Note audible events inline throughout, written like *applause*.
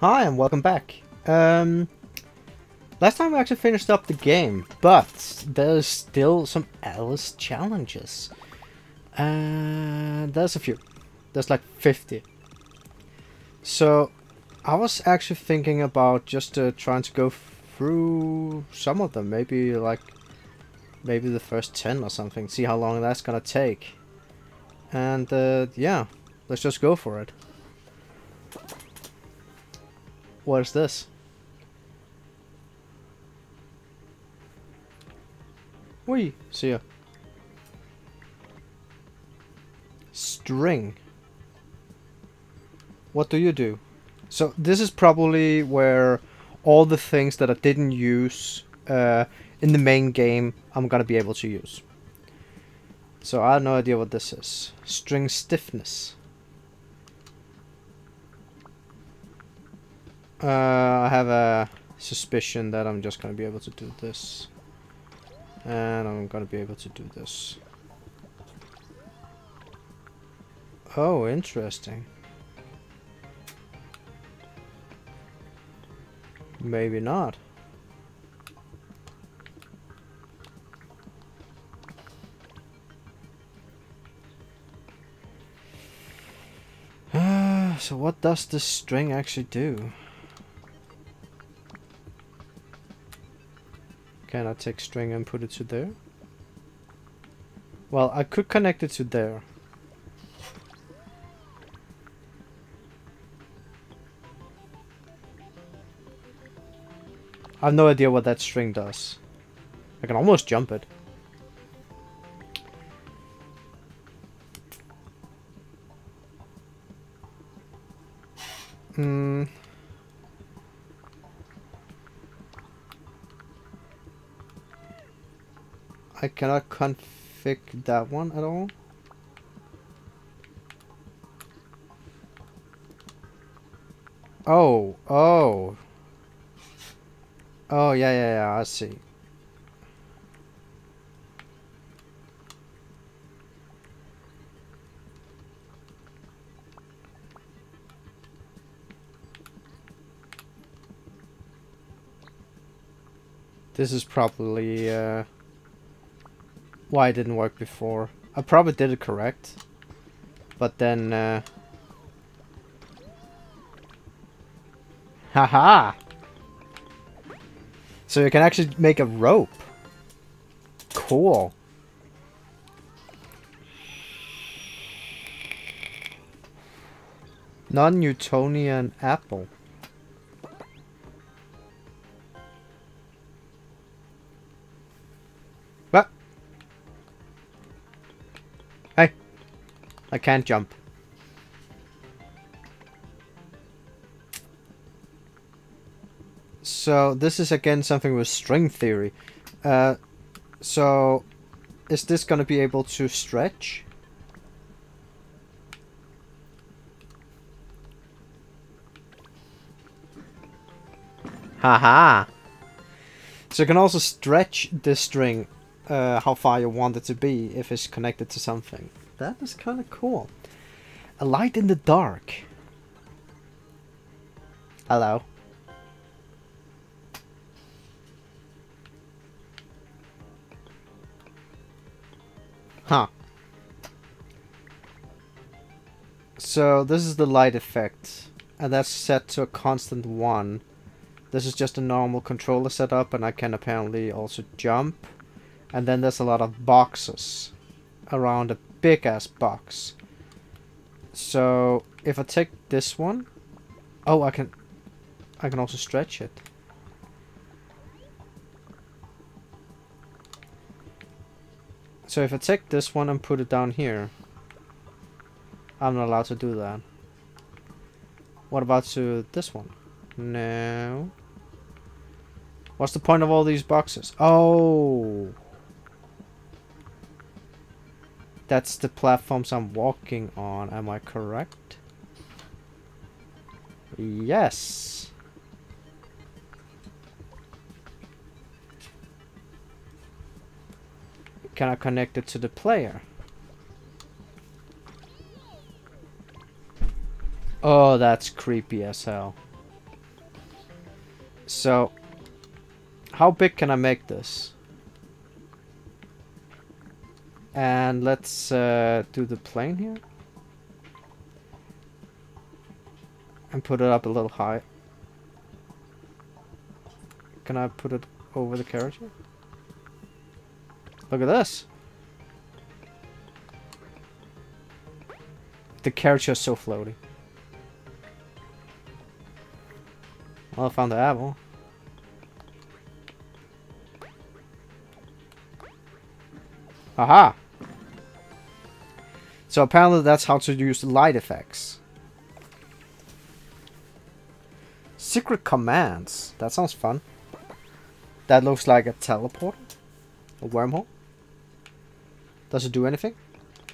Hi and welcome back. Um, last time we actually finished up the game, but there's still some Alice challenges. And there's a few. There's like 50. So I was actually thinking about just uh, trying to go through some of them. Maybe like maybe the first 10 or something. See how long that's gonna take. And uh, yeah, let's just go for it. What is this? Wee, see ya. String. What do you do? So this is probably where all the things that I didn't use uh, in the main game I'm gonna be able to use. So I have no idea what this is. String stiffness. Uh, I have a suspicion that I'm just gonna be able to do this. And I'm gonna be able to do this. Oh, interesting. Maybe not. *sighs* so what does this string actually do? Can I take string and put it to there? Well, I could connect it to there. I have no idea what that string does. I can almost jump it. Hmm. I cannot config that one at all. Oh, oh. Oh, yeah, yeah, yeah, I see. This is probably uh, why it didn't work before. I probably did it correct. But then... Uh... Haha! So you can actually make a rope. Cool. Non-Newtonian apple. I can't jump. So this is again something with string theory. Uh, so is this going to be able to stretch? Haha! So you can also stretch this string uh, how far you want it to be if it's connected to something. That is kind of cool. A light in the dark. Hello. Huh. So this is the light effect. And that's set to a constant 1. This is just a normal controller setup and I can apparently also jump. And then there's a lot of boxes around a big ass box. So if I take this one, oh I can I can also stretch it. So if I take this one and put it down here, I'm not allowed to do that. What about to this one? No. What's the point of all these boxes? Oh. That's the platforms I'm walking on, am I correct? Yes. Can I connect it to the player? Oh, that's creepy as hell. So, how big can I make this? And let's uh, do the plane here. And put it up a little high. Can I put it over the carriage? Look at this. The carriage is so floaty. Well, I found the apple. Aha! So apparently that's how to use light effects. Secret commands. That sounds fun. That looks like a teleport. A wormhole. Does it do anything?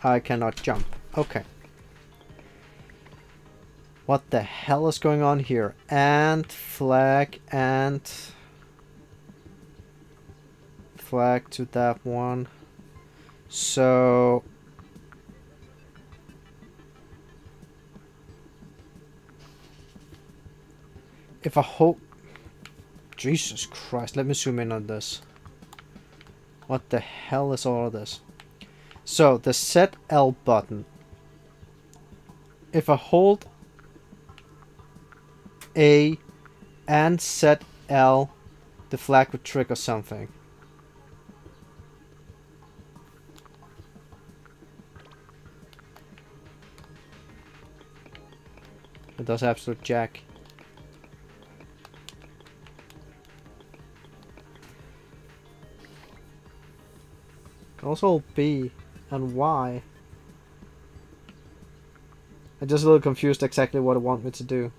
I cannot jump. Okay. What the hell is going on here? And flag and flag to that one. So if I hope... Jesus Christ, let me zoom in on this. What the hell is all of this? So, the set L button. If I hold A and set L, the flag would trigger something. It does absolute jack. Also B and Y. I'm just a little confused exactly what it want me to do.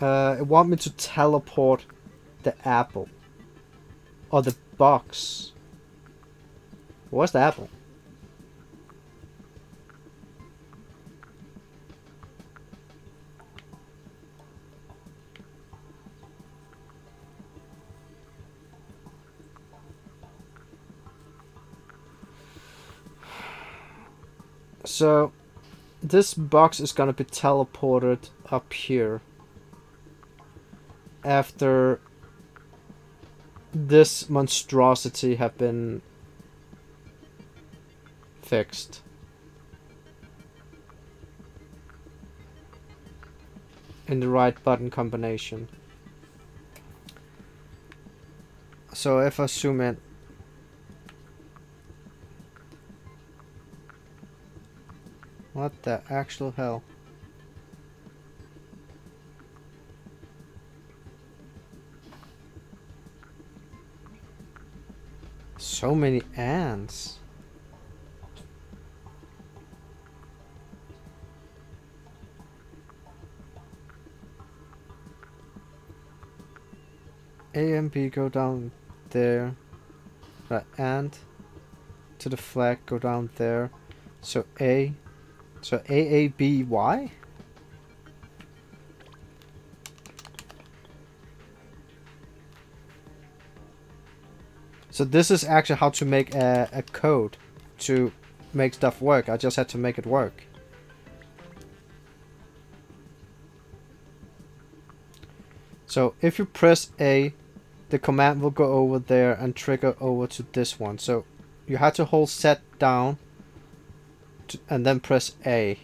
Uh, it want me to teleport the apple. Or the box. Where's the apple? So, this box is gonna be teleported up here after this monstrosity have been fixed. In the right button combination. So if I zoom in What the actual hell? So many ants. A and B go down there. Right, and to the flag go down there. So A so AABY? So this is actually how to make a, a code to make stuff work. I just had to make it work. So if you press A, the command will go over there and trigger over to this one. So you have to hold set down and then press A.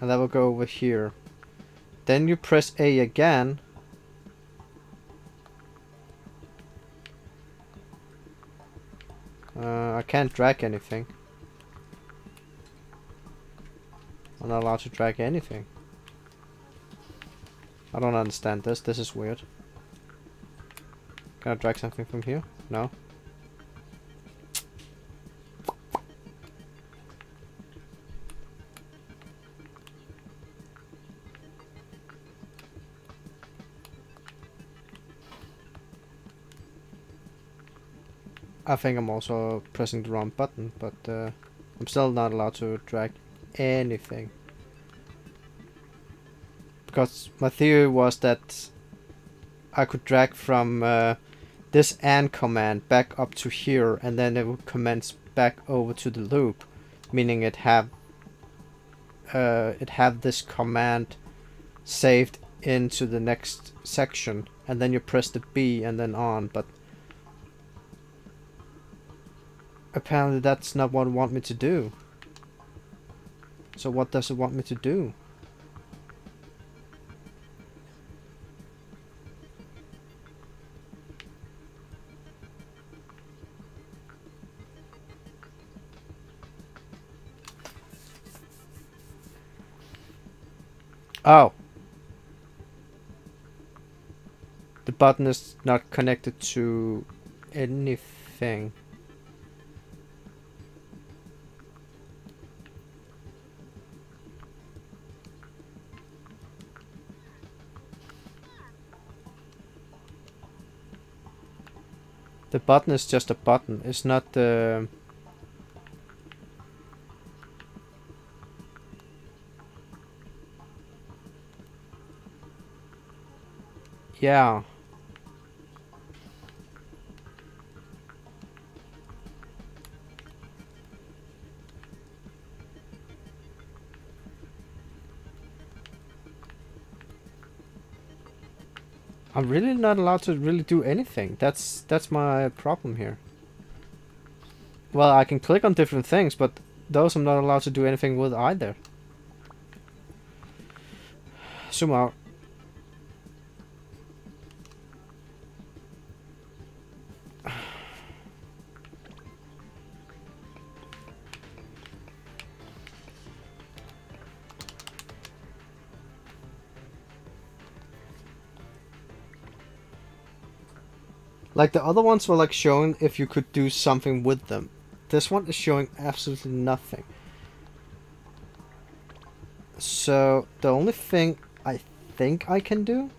And that will go over here. Then you press A again. Uh, I can't drag anything. I'm not allowed to drag anything. I don't understand this. This is weird. Can I drag something from here? No. I think I'm also pressing the wrong button, but uh, I'm still not allowed to drag anything. Because my theory was that I could drag from uh, this AND command back up to here and then it would commence back over to the loop, meaning it have uh, it have this command saved into the next section and then you press the B and then on, but apparently that's not what it want me to do. So what does it want me to do? Oh. The button is not connected to anything. The button is just a button. It's not the... Yeah. I'm really not allowed to really do anything. That's that's my problem here. Well, I can click on different things, but those I'm not allowed to do anything with either. Zoom out. Like the other ones were like showing if you could do something with them. This one is showing absolutely nothing. So the only thing I think I can do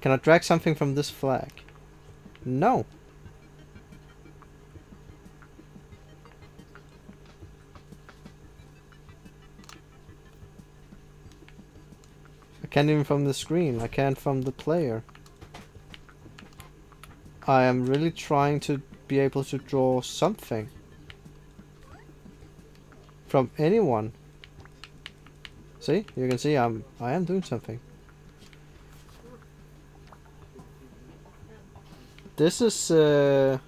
Can I drag something from this flag? No. I can't even from the screen. I can't from the player. I am really trying to be able to draw something from anyone. See, you can see I'm I am doing something. This is uh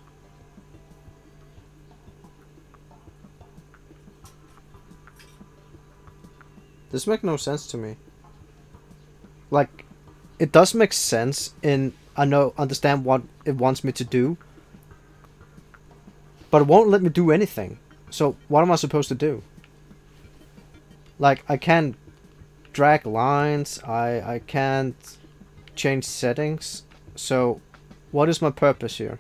This makes no sense to me. Like it does make sense in I know understand what it wants me to do. But it won't let me do anything. So what am I supposed to do? Like I can't drag lines, I I can't change settings. So what is my purpose here?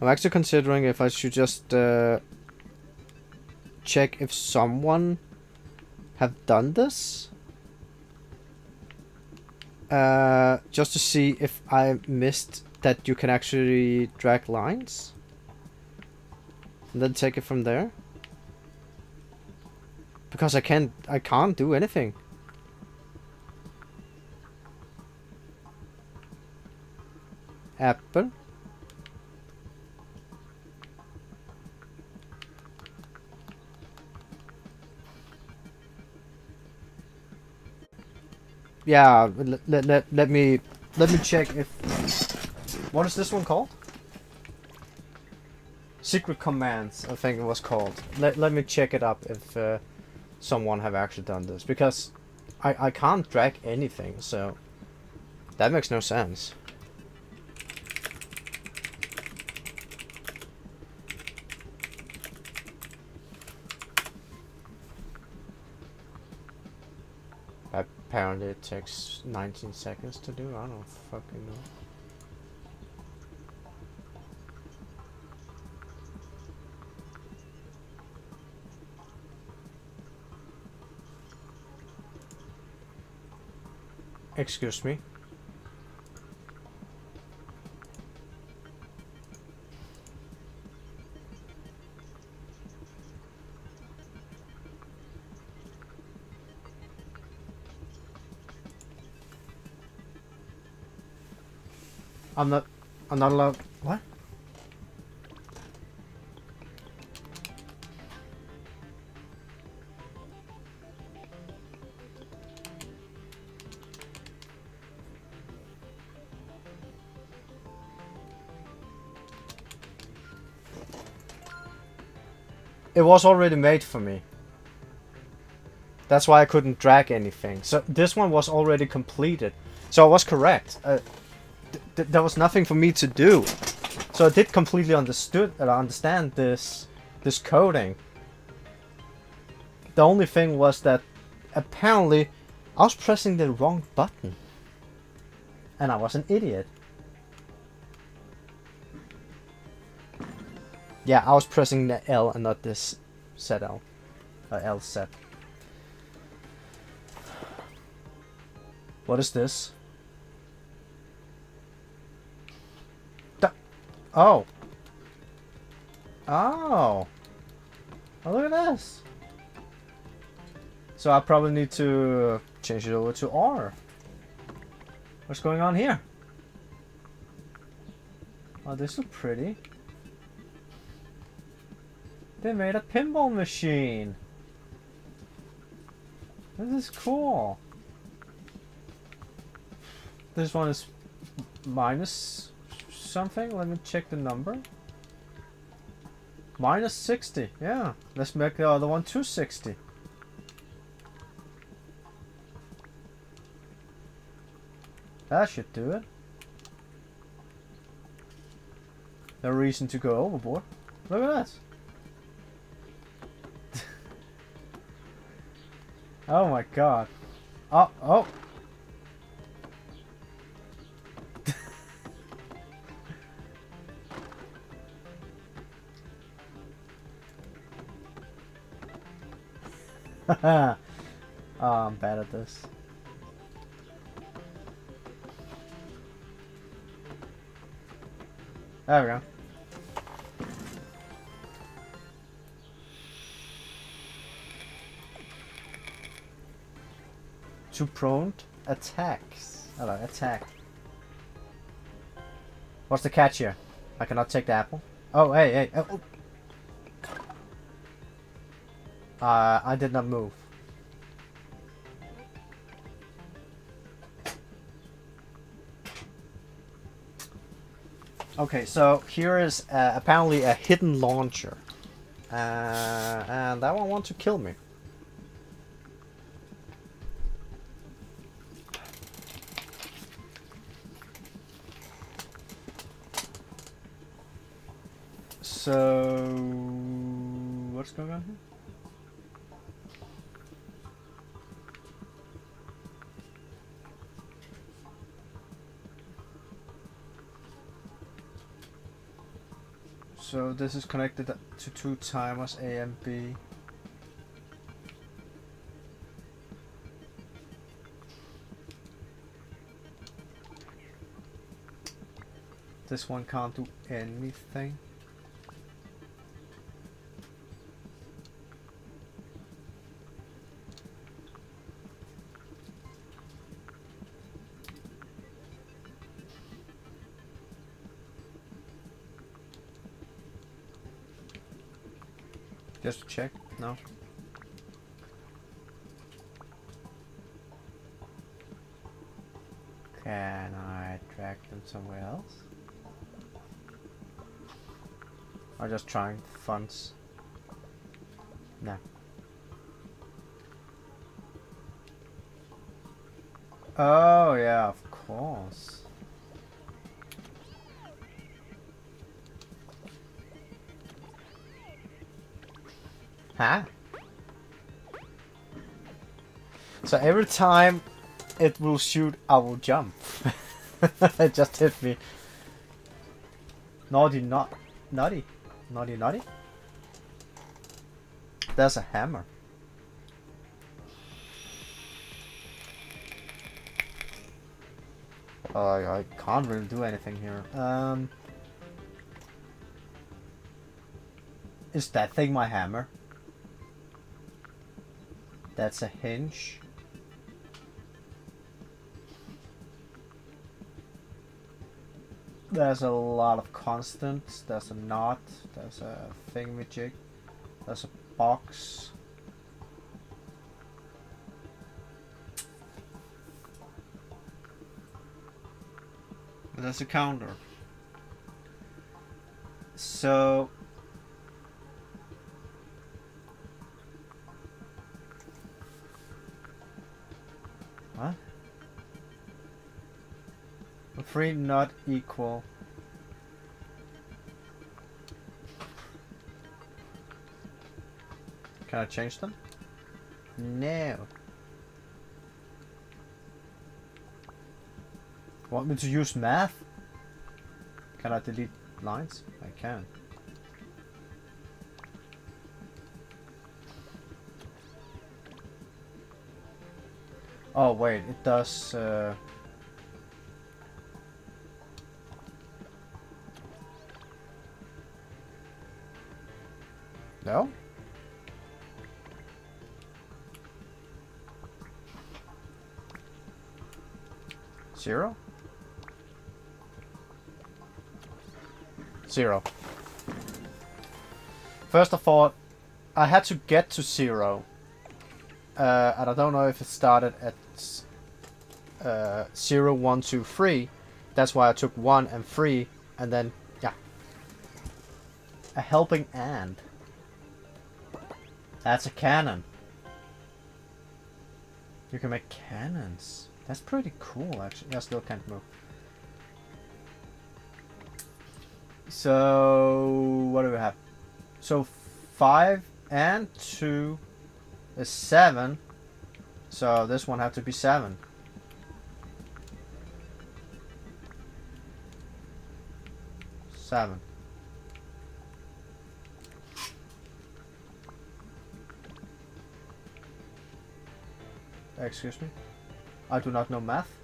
I'm actually considering if I should just uh, check if someone have done this. Uh, just to see if I missed that you can actually drag lines. And then take it from there. Because I can't, I can't do anything. Apple. Yeah, let, let, let, me let me check if what is this one called? Secret commands, I think it was called. Let let me check it up if uh, someone have actually done this because I I can't drag anything, so that makes no sense. Apparently it takes 19 seconds to do. I don't fucking know. Excuse me. I'm not... I'm not allowed... What? It was already made for me. That's why I couldn't drag anything. So this one was already completed. So I was correct. Uh, th th there was nothing for me to do. So I did completely understood uh, understand this this coding. The only thing was that apparently I was pressing the wrong button. And I was an idiot. Yeah, I was pressing the L and not this ZL. Uh, L set. What is this? Oh. Oh. Oh, look at this. So I probably need to change it over to R. What's going on here? Oh, this is pretty. They made a pinball machine. This is cool. This one is minus something. Let me check the number. Minus 60. Yeah. Let's make the other one 260. That should do it. No reason to go overboard. Look at that. *laughs* Oh my god. Oh, oh. *laughs* oh, I'm bad at this. There we go. Two Pronged attacks. Hello, attack. What's the catch here? I cannot take the apple. Oh, hey, hey. Oh, oh. Uh, I did not move. Okay, so here is uh, apparently a hidden launcher. Uh, and that one wants to kill me. So, what's going on here? So this is connected to two timers A and B. This one can't do anything. Just check? No? Can I drag them somewhere else? Or just trying funds? No. Oh yeah, of course. So every time it will shoot, I will jump. *laughs* it just hit me. Naughty, not naughty, naughty, naughty. There's a hammer. Uh, I can't really do anything here. Um, is that thing my hammer? That's a hinge. There's a lot of constants. There's a knot. There's a thingamajig. There's a box. There's a counter. Three not equal. Can I change them? No. Want me to use math? Can I delete lines? I can. Oh wait, it does... Uh... Zero? Zero. First of all, I had to get to zero. Uh, and I don't know if it started at uh, 0, 1, 2, 3. That's why I took 1 and 3, and then, yeah. A helping and. That's a cannon. You can make cannons. That's pretty cool, actually. I still can't move. So, what do we have? So, 5 and 2 is 7. So, this one have to be 7. Seven. Excuse me? I do not know math.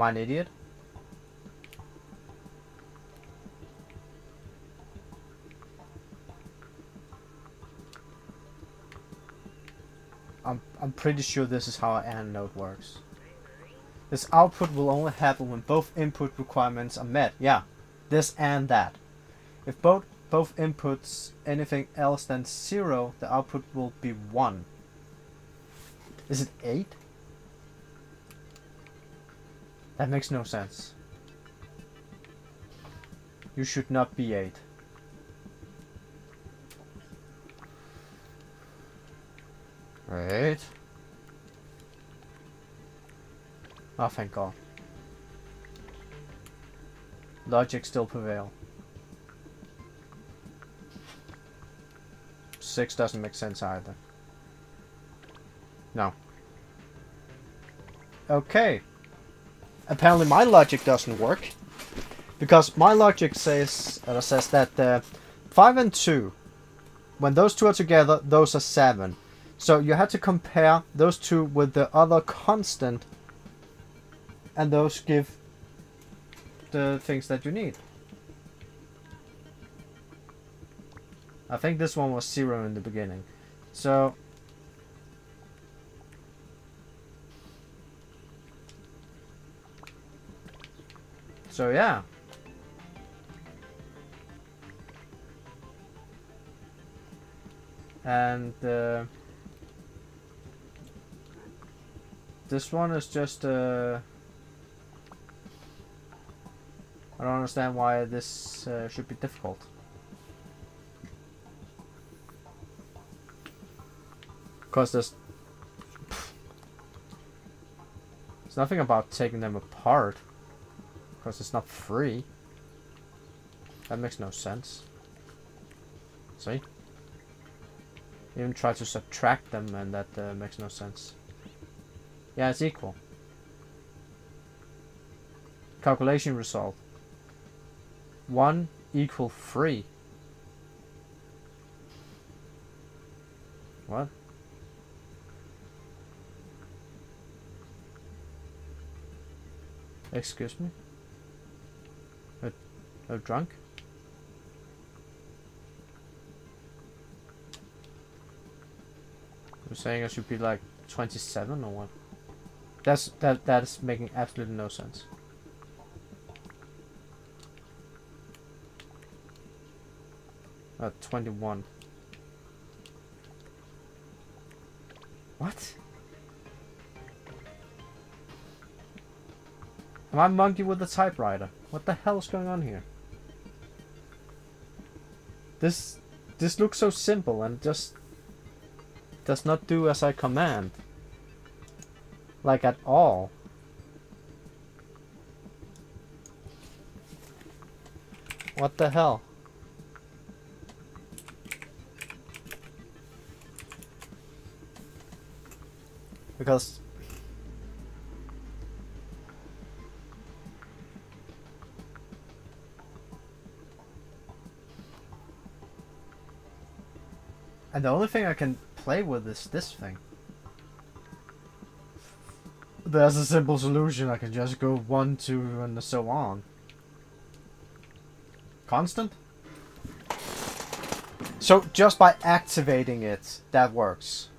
An idiot? I'm, I'm pretty sure this is how an AND node works. This output will only happen when both input requirements are met. Yeah, this and that. If both both inputs anything else than 0, the output will be 1. Is it 8? That makes no sense. You should not be 8. Right. Oh, ah, thank God. Logic still prevail. Six doesn't make sense either. No. Okay. Apparently my logic doesn't work. Because my logic says, uh, says that uh, 5 and 2, when those two are together, those are 7. So you had to compare those two with the other constant and those give the things that you need. I think this one was zero in the beginning. So So yeah. And uh, this one is just uh, I don't understand why this uh, should be difficult. Because there's... There's nothing about taking them apart. Because it's not free. That makes no sense. See? Even try to subtract them and that uh, makes no sense. Yeah, it's equal. Calculation result. 1 equal 3. What? Excuse me? A, a drunk? You're saying I should be like 27 or what? That's that that is making absolutely no sense. Uh, 21. What? Am I monkey with the typewriter? What the hell is going on here? This this looks so simple and just does not do as I command. Like at all. What the hell? Because And the only thing I can play with is this thing. There's a simple solution. I can just go one, two, and so on. Constant? So just by activating it, that works.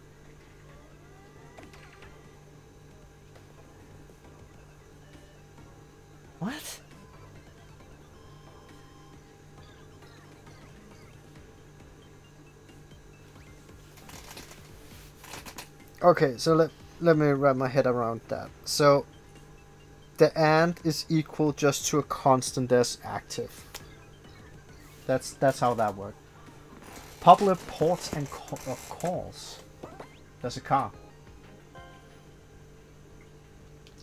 Okay, so let let me wrap my head around that. So the and is equal just to a constant that's active. That's that's how that works. Popular ports and ca uh, calls. There's a car.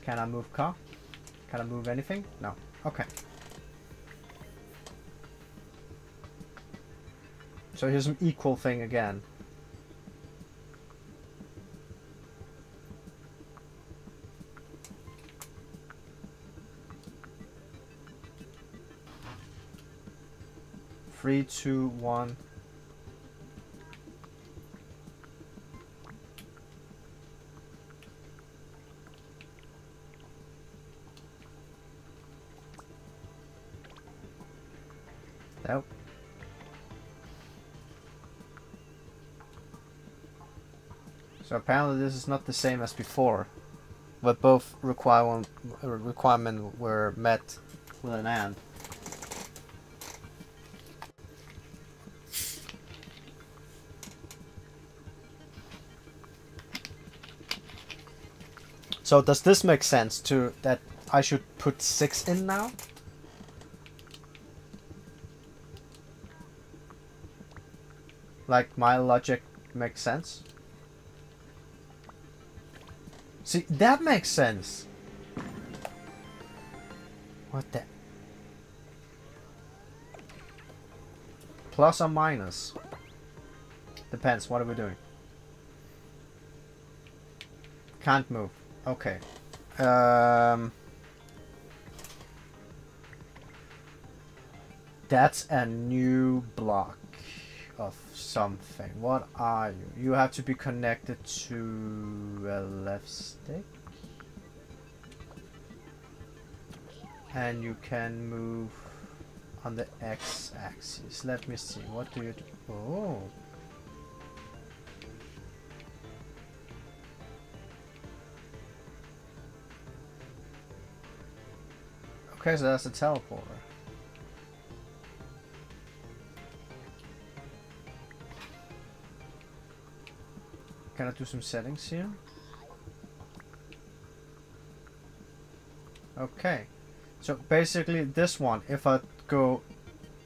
Can I move car? Can I move anything? No. Okay. So here's an equal thing again. Three, two, one. Nope. So apparently this is not the same as before, but both requirement uh, requirement were met with an and. So does this make sense to that I should put 6 in now? Like my logic makes sense? See, that makes sense! What the... Plus or minus? Depends, what are we doing? Can't move. Okay. Um, that's a new block of something. What are you? You have to be connected to a left stick. And you can move on the x-axis. Let me see. What do you do? Oh. Okay, so that's a teleporter. Can I do some settings here? Okay. So basically this one, if I go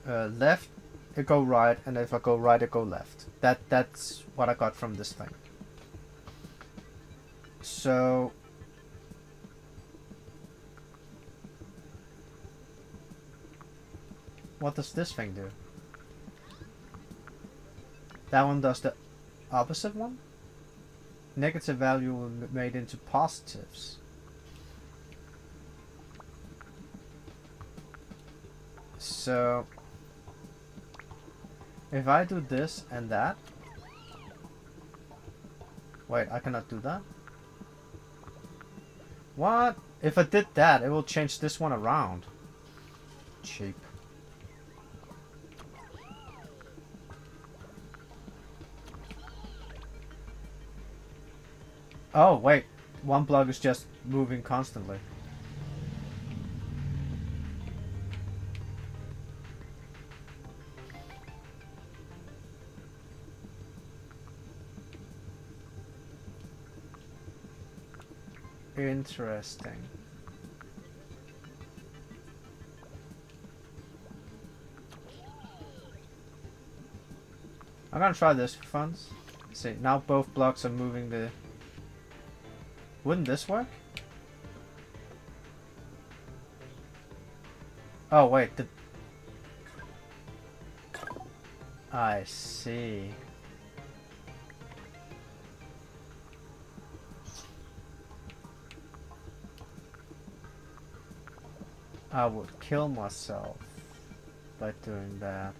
uh, left, it go right, and if I go right, it go left. That That's what I got from this thing. So What does this thing do? That one does the opposite one? Negative value made into positives. So, if I do this and that, wait, I cannot do that? What? If I did that, it will change this one around. Cheap. Oh, wait. One block is just moving constantly. Interesting. I'm gonna try this for fun. See, now both blocks are moving the... Wouldn't this work? Oh, wait, the... I see. I would kill myself by doing that.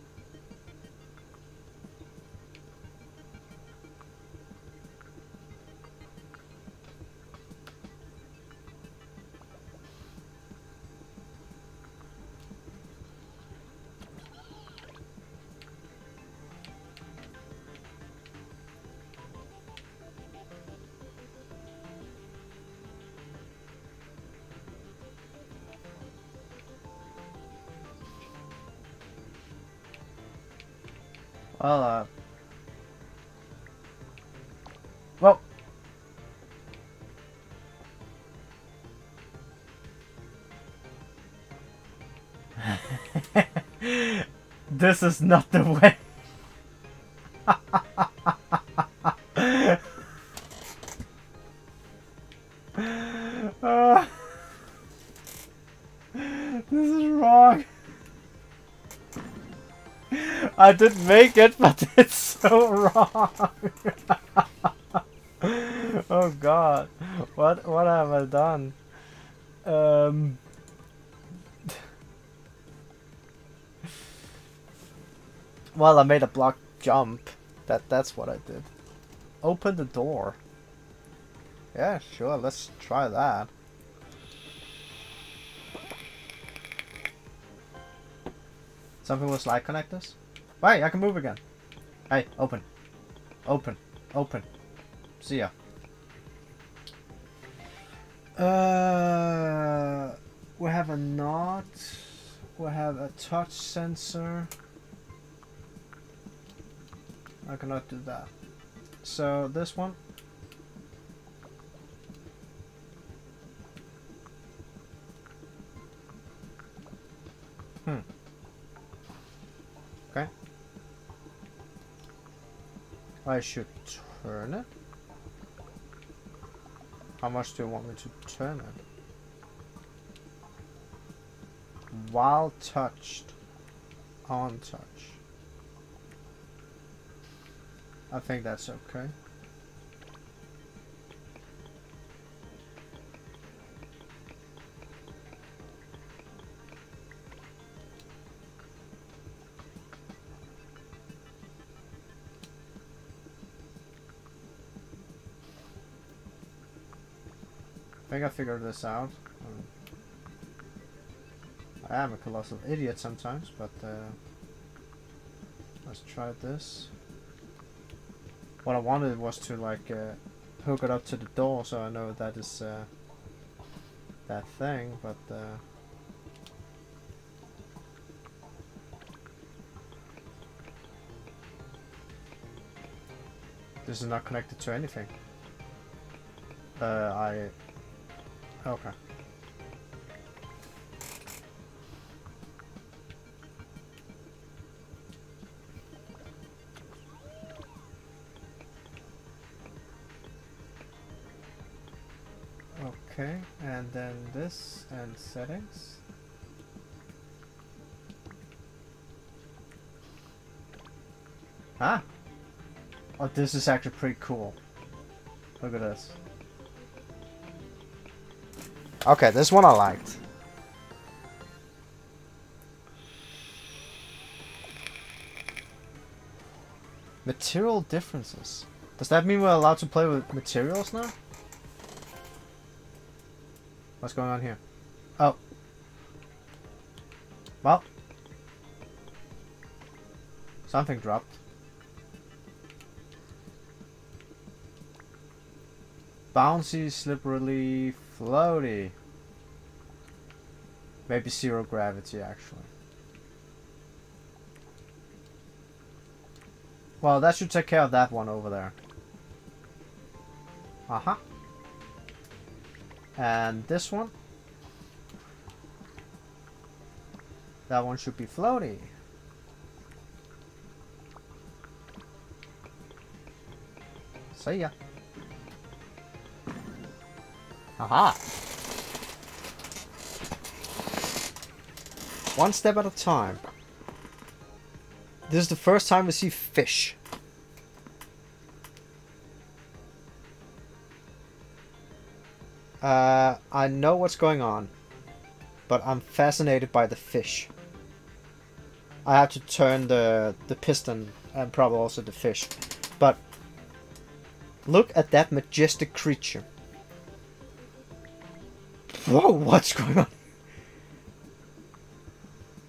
This is not the way. uh, *laughs* this is wrong. I didn't make it, but *laughs* it's so wrong. *laughs* oh god. What what have I done? Um Well, I made a block jump. That that's what I did. Open the door. Yeah, sure, let's try that. Something with slide connectors? Wait, I can move again. Hey, open. Open. Open. See ya. Uh, we have a NOT. We have a touch sensor. I cannot do that. So this one. Hmm. Okay. I should turn it. How much do you want me to turn it? While touched. On touch. I think that's okay. I think I figured this out. I am a colossal idiot sometimes, but uh, let's try this. What I wanted was to like uh, hook it up to the door so I know that is uh, that thing, but uh, this is not connected to anything. Uh, I okay. Okay, and then this and settings. Ah! Oh, this is actually pretty cool. Look at this. Okay, this one I liked. Material differences. Does that mean we're allowed to play with materials now? What's going on here? Oh. Well. Something dropped. Bouncy, slippery, floaty. Maybe zero gravity, actually. Well, that should take care of that one over there. Uh-huh. And this one. That one should be floaty. See ya. Aha! One step at a time. This is the first time we see fish. Uh, I know what's going on, but I'm fascinated by the fish. I have to turn the, the piston and probably also the fish. But look at that majestic creature. Whoa, *laughs* what's going on?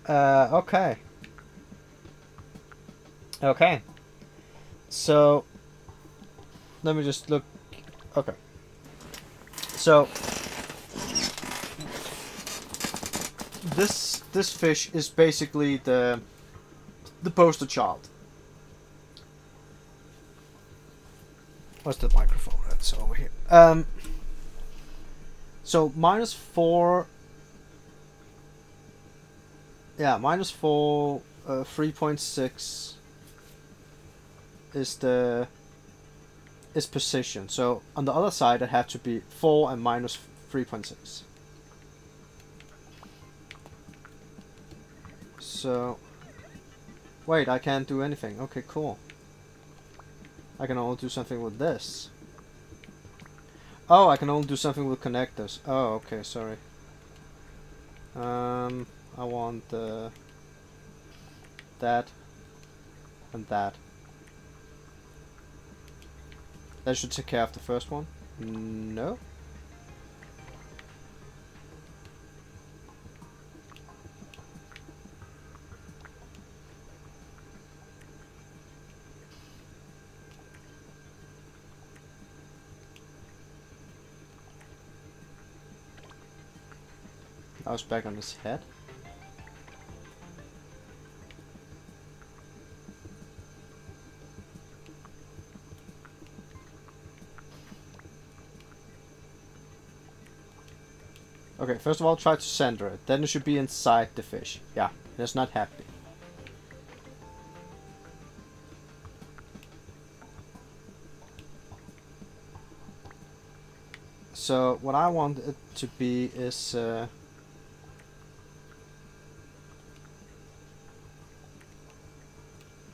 Uh, okay. Okay. So, let me just look. Okay. So, this this fish is basically the the poster child. What's the microphone? That's over here. Um. So minus four. Yeah, minus four, uh, three point six. Is the is position. So on the other side, it had to be four and minus three point six. So, wait, I can't do anything. Okay, cool. I can only do something with this. Oh, I can only do something with connectors. Oh, okay, sorry. Um, I want uh, that and that. That should take care of the first one. No. I was back on his head. Okay, first of all, try to center it. Then it should be inside the fish. Yeah, it's not happy. So, what I want it to be is... Uh,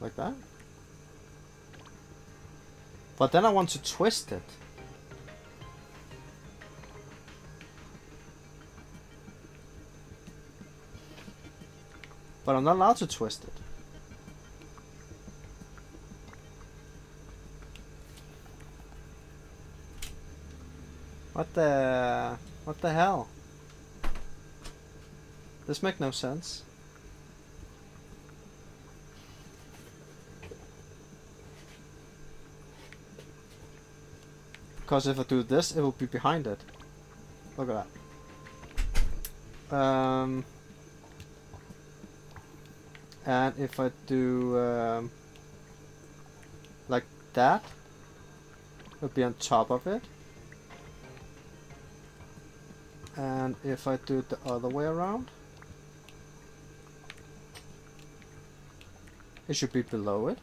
like that. But then I want to twist it. But I'm not allowed to twist it. What the... What the hell? This makes no sense. Because if I do this, it will be behind it. Look at that. Um, and if I do um, like that, it'll be on top of it. And if I do it the other way around, it should be below it.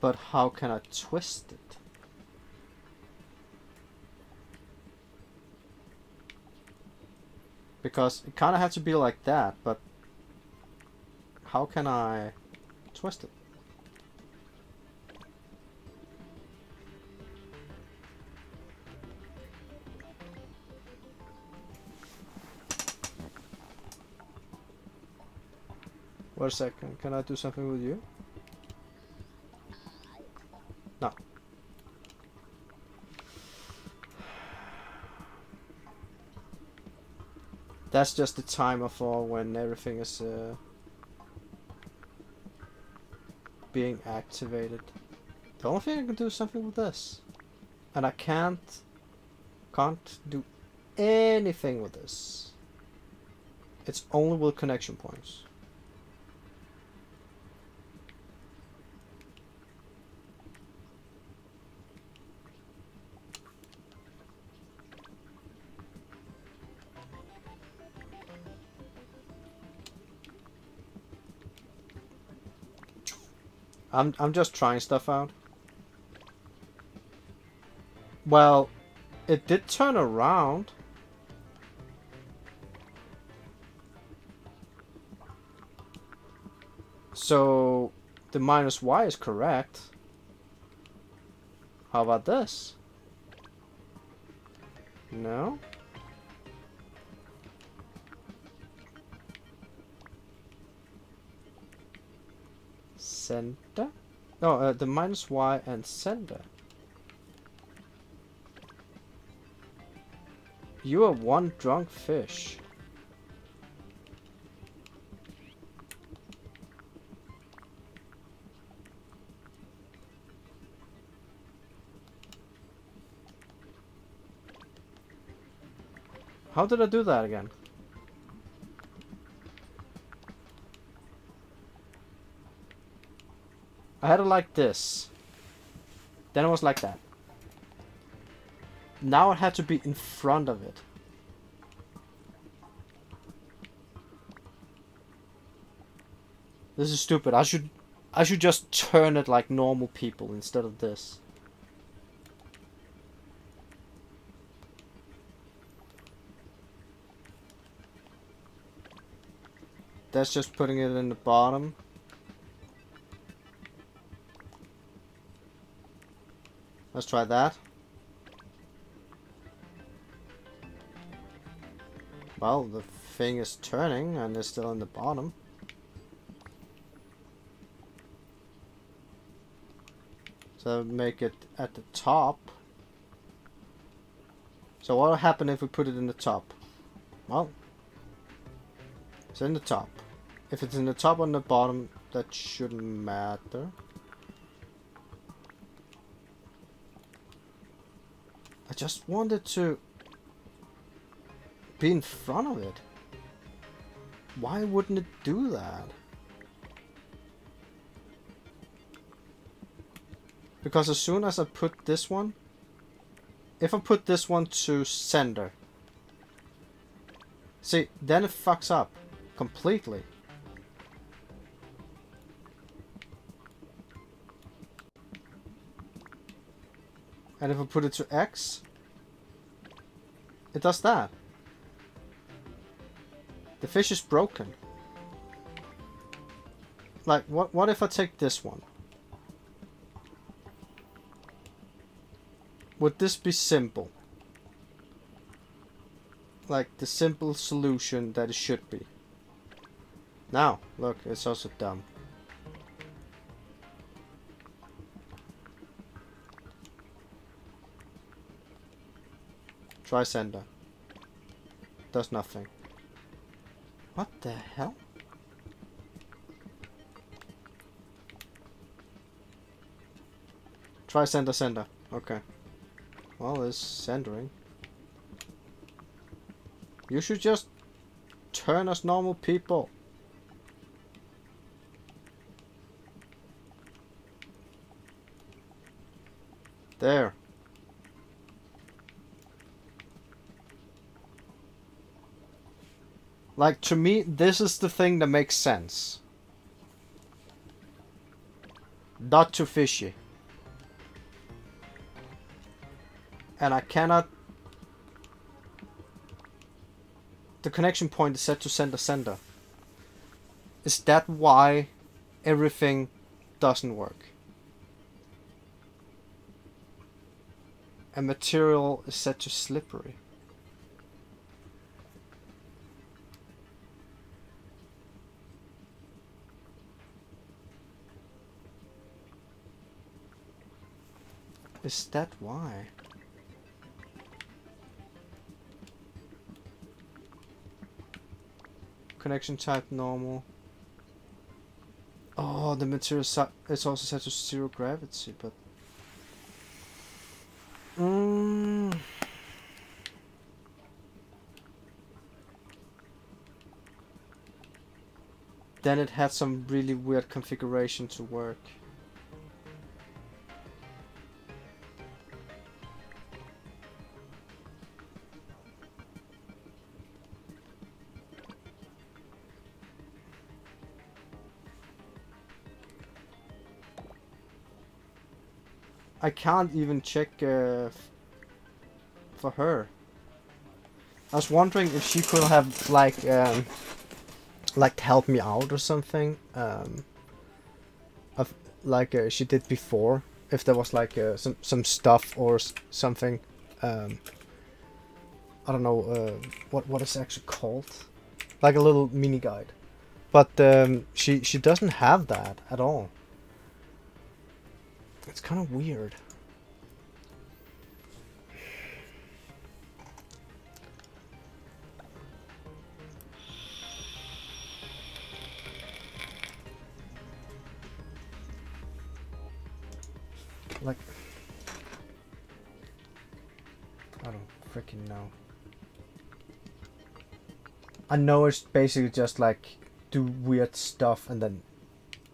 But how can I twist it? Because it kind of has to be like that, but how can I twist it? Wait a second, can I do something with you? That's just the timer for when everything is uh, being activated. The only thing I can do is something with this. And I can't can't do anything with this. It's only with connection points. I'm I'm just trying stuff out. Well, it did turn around. So the minus y is correct. How about this? No? Center? No, uh, the minus y and center. You are one drunk fish. How did I do that again? I had it like this. Then it was like that. Now it had to be in front of it. This is stupid. I should I should just turn it like normal people instead of this. That's just putting it in the bottom. Let's try that. Well, the thing is turning and is still in the bottom. So make it at the top. So what will happen if we put it in the top? Well, it's in the top. If it's in the top or the bottom, that shouldn't matter. I just wanted to be in front of it. Why wouldn't it do that? Because as soon as I put this one, if I put this one to sender, see, then it fucks up completely. And if I put it to X, it does that. The fish is broken. Like, what, what if I take this one? Would this be simple? Like, the simple solution that it should be. Now, look, it's also dumb. Try sender. Does nothing. What the hell? Try sender sender. Okay. Well, it's sendering. You should just turn us normal people. There. Like, to me, this is the thing that makes sense. Not too fishy. And I cannot... The connection point is set to sender sender. Is that why everything doesn't work? And material is set to slippery. Is that why? Connection type normal. Oh, the material is also set to zero gravity, but... Mm. Then it had some really weird configuration to work. I can't even check uh, for her. I was wondering if she could have like um, like help me out or something. Um, of like uh, she did before. If there was like uh, some some stuff or something. Um, I don't know uh, what what is actually called. Like a little mini guide. But um, she she doesn't have that at all. It's kind of weird. Like, I don't freaking know. I know it's basically just like do weird stuff and then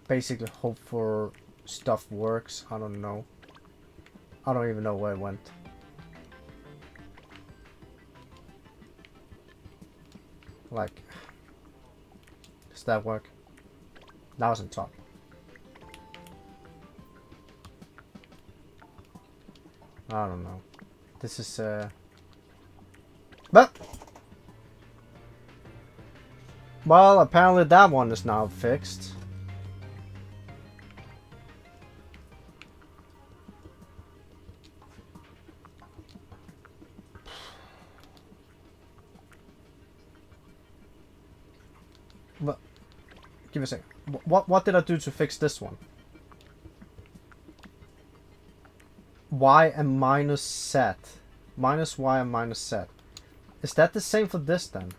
basically hope for stuff works. I don't know. I don't even know where it went. Like, does that work? That was on top. I don't know. This is, uh... But! Well, apparently that one is now fixed. Give a second. What, what did I do to fix this one? Y and minus Z. Minus Y and minus Z. Is that the same for this then?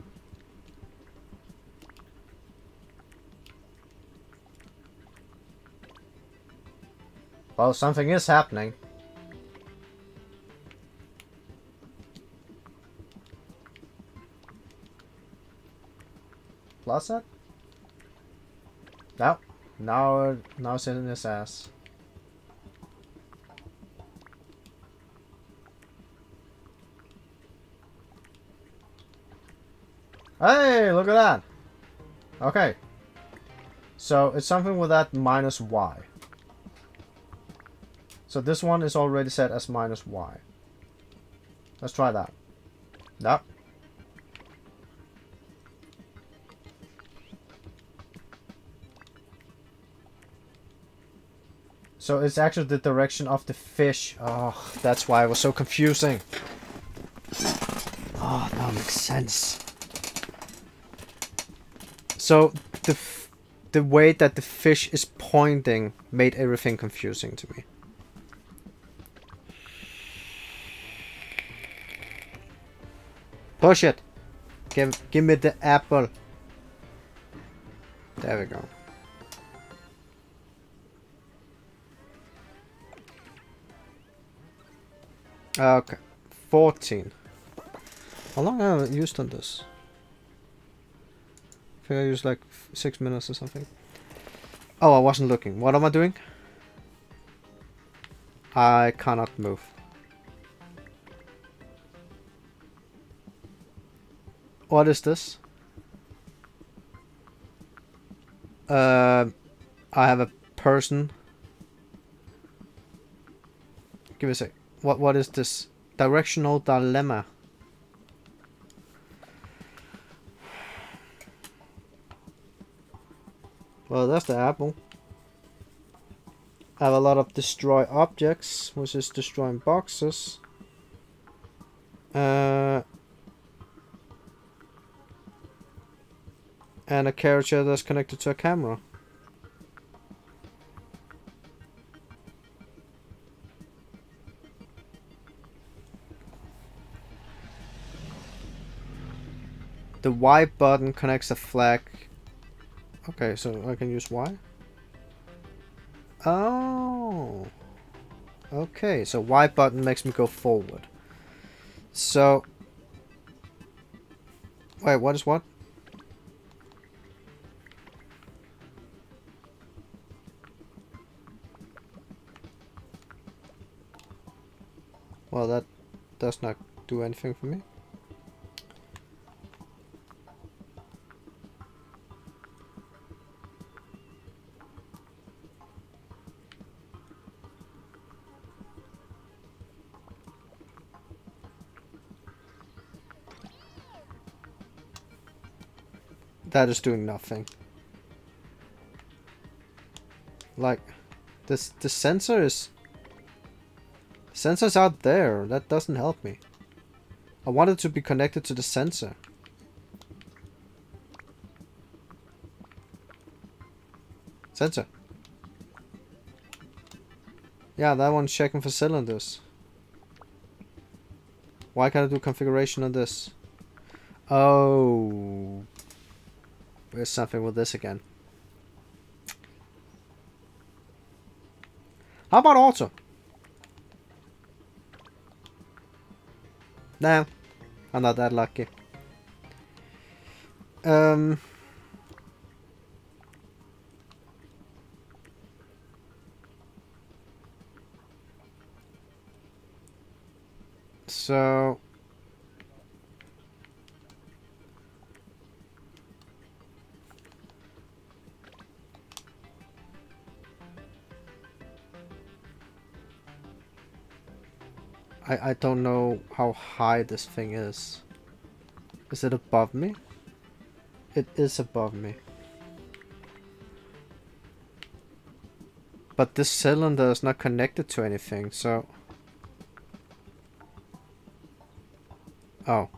Well, something is happening. Plus that? No. Now, now it's in his ass. Hey, look at that. Okay. So, it's something with that minus y. So this one is already set as minus y. Let's try that. Nope. So it's actually the direction of the fish. Oh, that's why it was so confusing. Oh, that makes sense. So the the way that the fish is pointing made everything confusing to me. Push it. Give give me the apple. There we go. Okay, 14. How long have I used on this? I think I used like six minutes or something. Oh, I wasn't looking. What am I doing? I cannot move. What is this? Uh, I have a person. Give me a sec. What what is this? Directional dilemma. Well, that's the apple. I have a lot of destroy objects, which is destroying boxes. Uh, and a character that's connected to a camera. The Y button connects the flag. Okay, so I can use Y? Oh. Okay, so Y button makes me go forward. So... Wait, what is what? Well, that does not do anything for me. That is doing nothing. Like, this the sensor is Sensor's out there. That doesn't help me. I want it to be connected to the sensor. Sensor. Yeah, that one's checking for cylinders. Why can't I do configuration on this? Oh. There's something with this again. How about auto? No, I'm not that lucky. Um... So... I, I don't know how high this thing is. Is it above me? It is above me. But this cylinder is not connected to anything, so... Oh.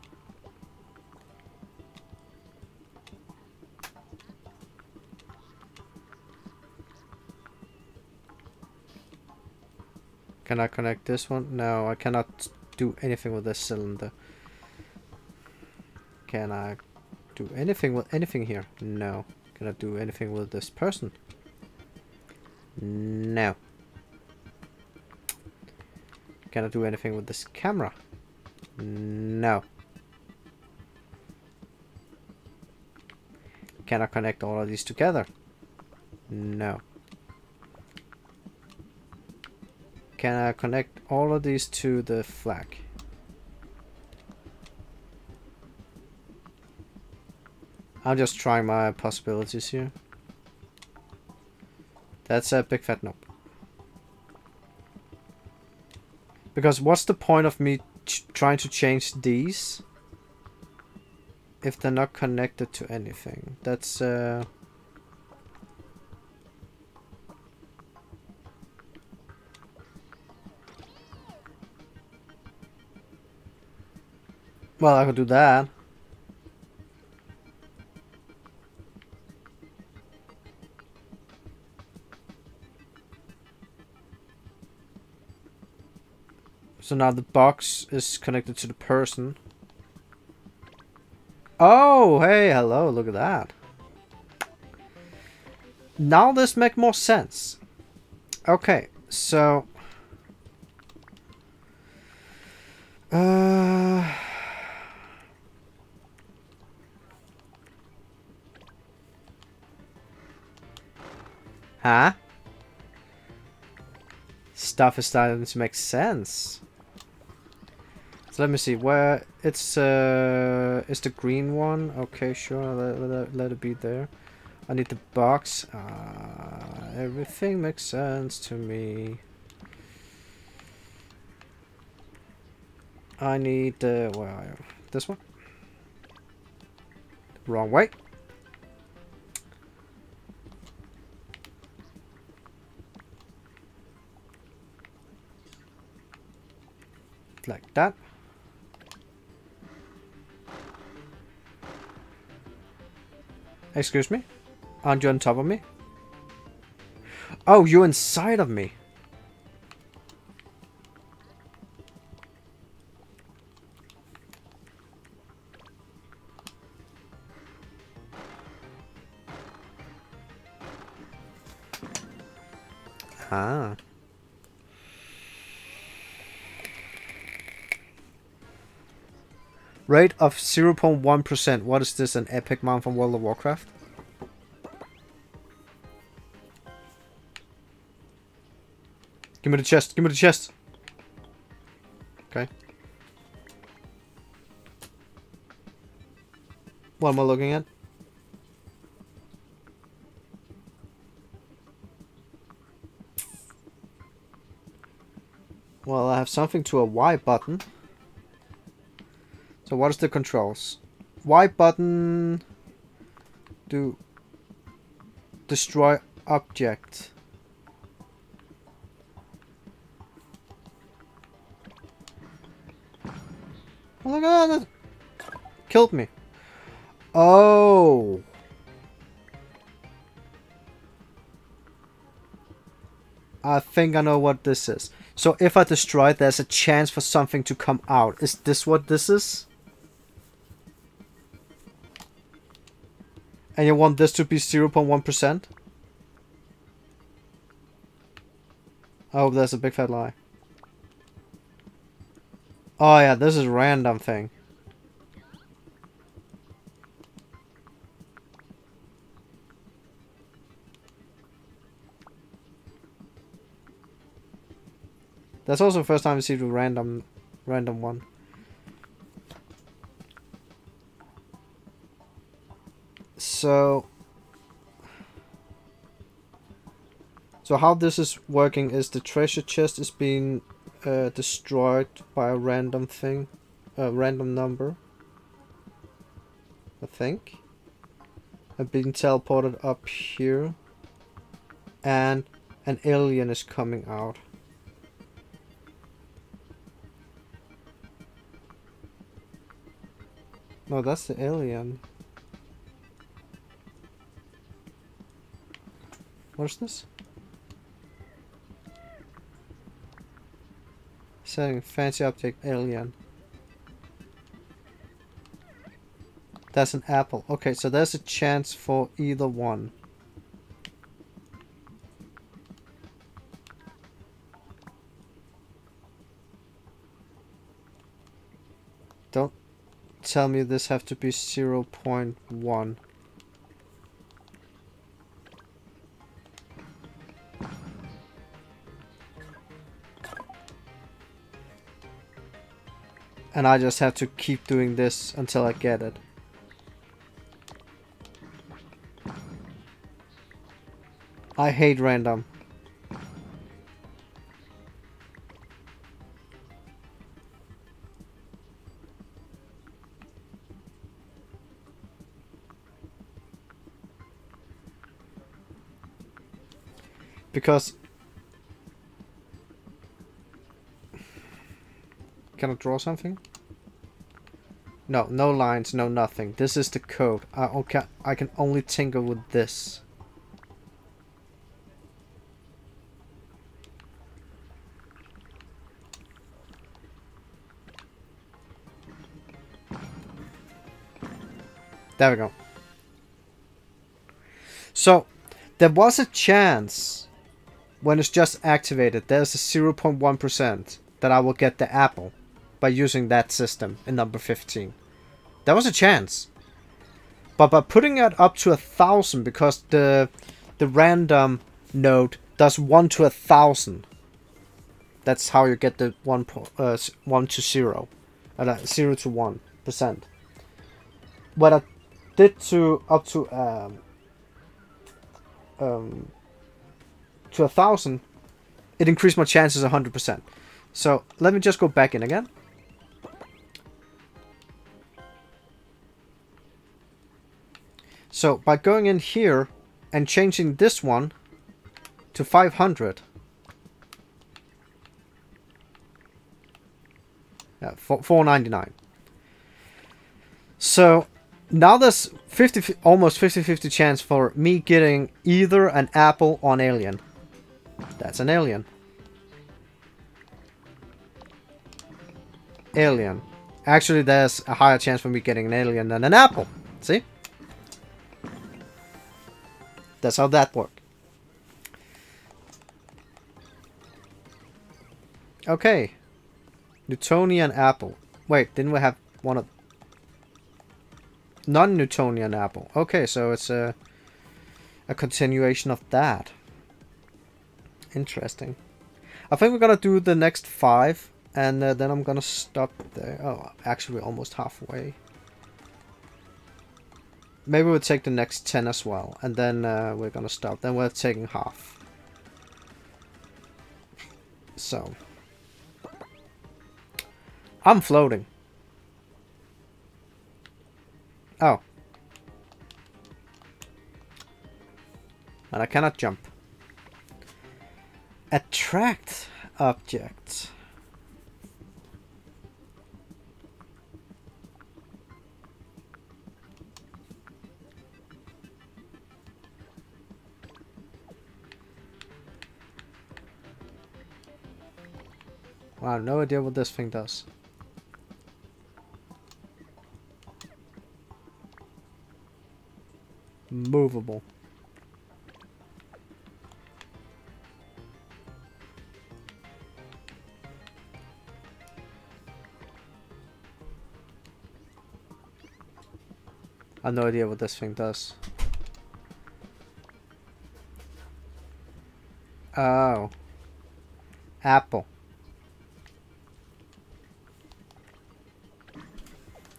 Can I connect this one? No, I cannot do anything with this cylinder. Can I do anything with anything here? No. Can I do anything with this person? No. Can I do anything with this camera? No. Can I connect all of these together? No. Can I connect all of these to the flag? I'm just trying my possibilities here. That's a big fat nope. Because what's the point of me trying to change these if they're not connected to anything? That's uh Well, I could do that. So now the box is connected to the person. Oh, hey, hello, look at that. Now this make more sense. Okay, so... Uh... Huh? Stuff is starting to make sense. So let me see where it's uh is the green one? Okay sure let, let, let it be there. I need the box. Uh, everything makes sense to me. I need the uh, well this one? Wrong way like that. Excuse me? Aren't you on top of me? Oh, you're inside of me. Rate of 0.1%. What is this, an epic mount from World of Warcraft? Give me the chest, give me the chest! Okay. What am I looking at? Well, I have something to a Y button. So what is the controls? Y button do destroy object. Oh my god, that killed me. Oh. I think I know what this is. So if I destroy it, there's a chance for something to come out. Is this what this is? And you want this to be 0.1%? Oh, that's a big fat lie. Oh yeah, this is random thing. That's also the first time I see the random random one. So So how this is working is the treasure chest is being uh, destroyed by a random thing, a random number. I think. I've been teleported up here. And an alien is coming out. No, that's the alien. What is this? Setting fancy object alien. That's an apple. Okay, so there's a chance for either one. Don't tell me this have to be 0 0.1. And I just have to keep doing this until I get it. I hate random. Because Can I draw something? No, no lines, no nothing. This is the code. I, okay, I can only tinker with this. There we go. So, there was a chance when it's just activated, there's a 0.1% that I will get the apple by using that system in number 15. There was a chance. But by putting it up to a thousand, because the the random node does one to a thousand. That's how you get the one uh, one to zero, uh, zero to one percent. What I did to up to um, um, to a thousand, it increased my chances hundred percent. So let me just go back in again. So by going in here and changing this one to 500. Yeah, 499. So now there's 50, almost 50-50 chance for me getting either an apple or an alien. That's an alien. Alien. Actually, there's a higher chance for me getting an alien than an apple. See? That's how that works. Okay. Newtonian apple. Wait, didn't we have one of... Non-Newtonian apple. Okay, so it's a, a continuation of that. Interesting. I think we're gonna do the next five, and uh, then I'm gonna stop there. Oh, actually we're almost halfway. Maybe we'll take the next 10 as well, and then uh, we're gonna stop. Then we're taking half. So. I'm floating. Oh. And I cannot jump. Attract objects. I have no idea what this thing does. Movable. I have no idea what this thing does. Oh. Apple.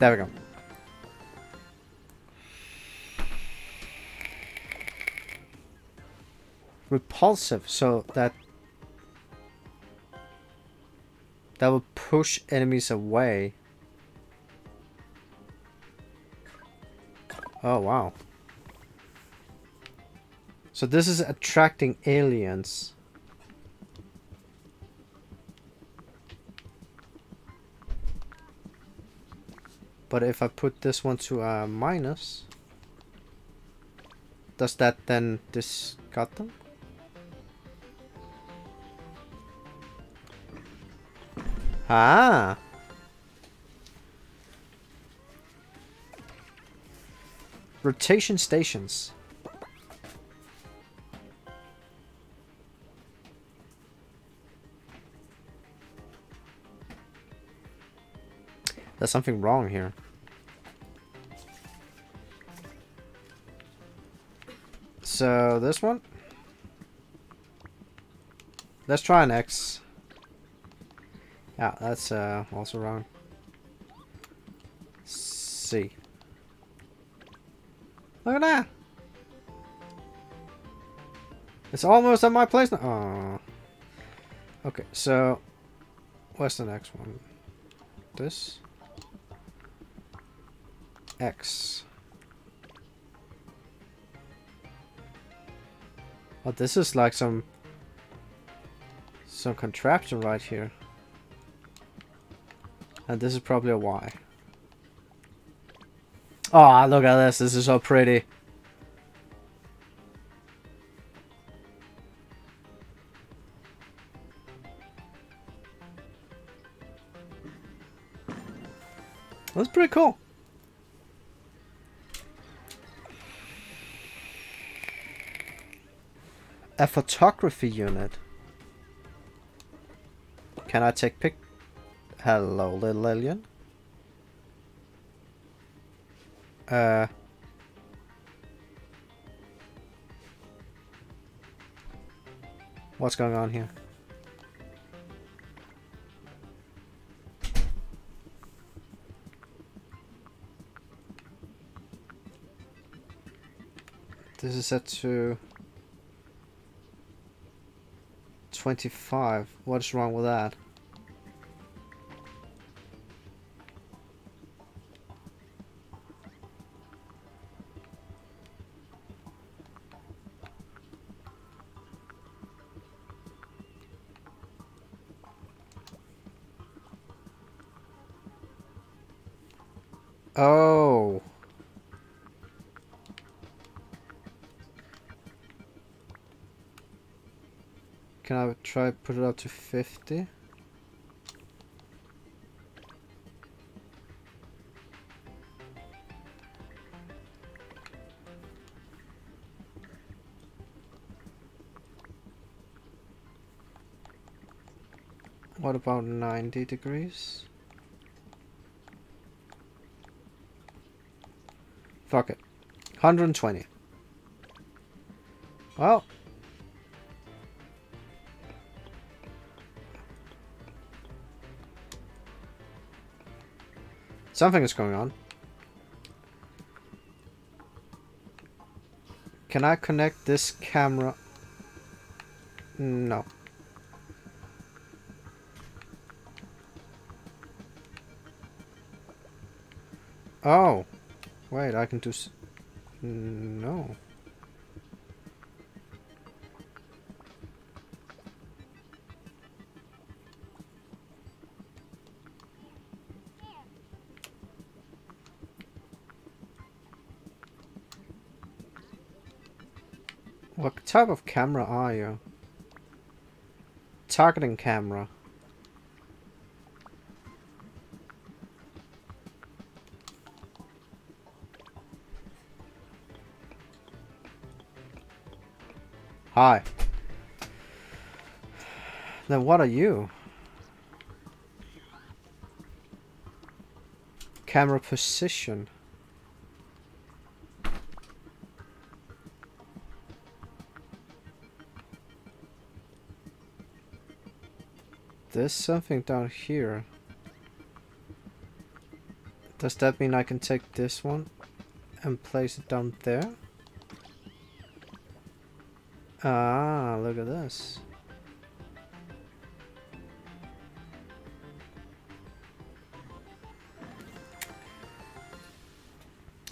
There we go. Repulsive, so that that will push enemies away. Oh, wow. So this is attracting aliens. But if I put this one to a minus, does that then discard them? Ah! Rotation stations. There's something wrong here. So, this one? Let's try an X. Yeah, that's uh, also wrong. C. Look at that! It's almost at my place now. Oh. Okay, so what's the next one? This? X. Oh, this is like some some contraption right here. And this is probably a Y. Oh, look at this. This is so pretty. That's pretty cool. A photography unit. Can I take pic? Hello, little alien. Uh. What's going on here? This is set to 25. What's wrong with that? Oh. Can I try put it up to 50? What about 90 degrees? Fuck it. 120. Well. Something is going on. Can I connect this camera? No. Oh. Wait, I can do... No. Type of camera are you? Targeting camera. Hi. Then what are you? Camera position. There's something down here. Does that mean I can take this one and place it down there? Ah, look at this.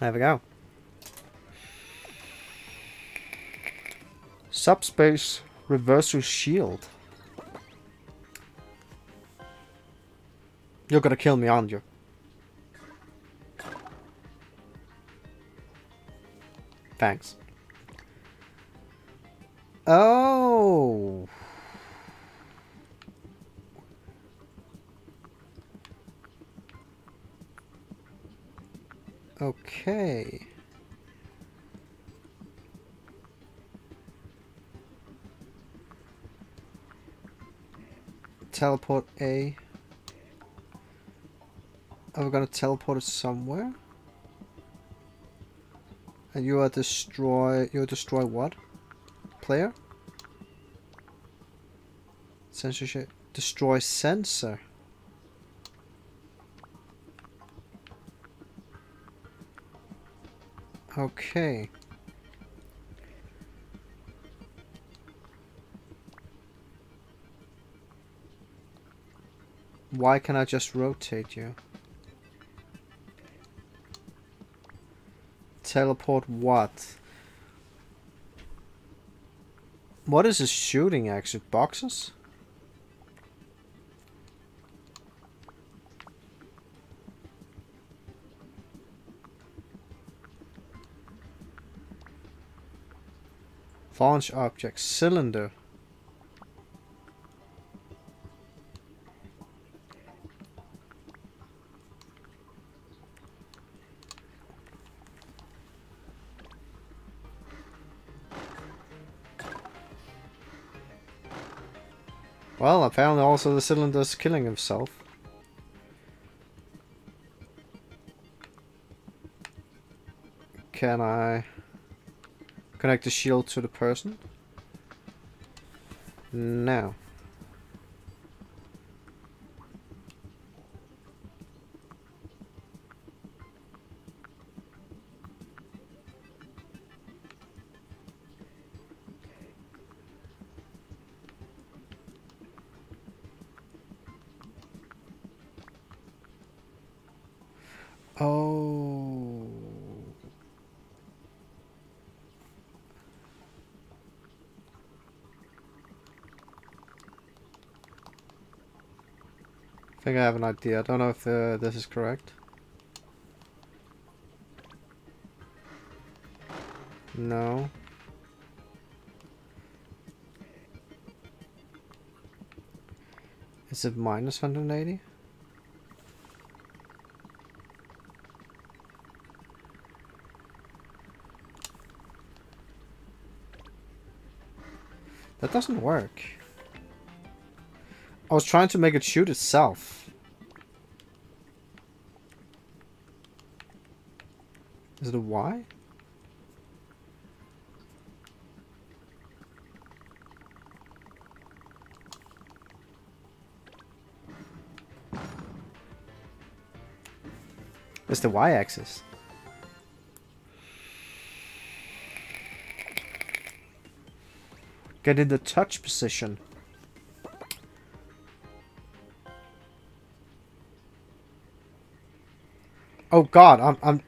There we go. Subspace reversal shield. You're gonna kill me, aren't you? Thanks. Oh. Okay. Teleport A. Are we gonna teleport it somewhere? And you are destroy you destroy what? Player? Censorship destroy sensor. Okay. Why can I just rotate you? Teleport what? What is this shooting exit? Boxes? Launch object. Cylinder. Apparently also the cylinder's killing himself. Can I connect the shield to the person? No. Think I have an idea. I don't know if uh, this is correct. No. Is it minus 180? That doesn't work. I was trying to make it shoot itself. Is it a Y? It's the y-axis. Get in the touch position. Oh god, I'm... I'm...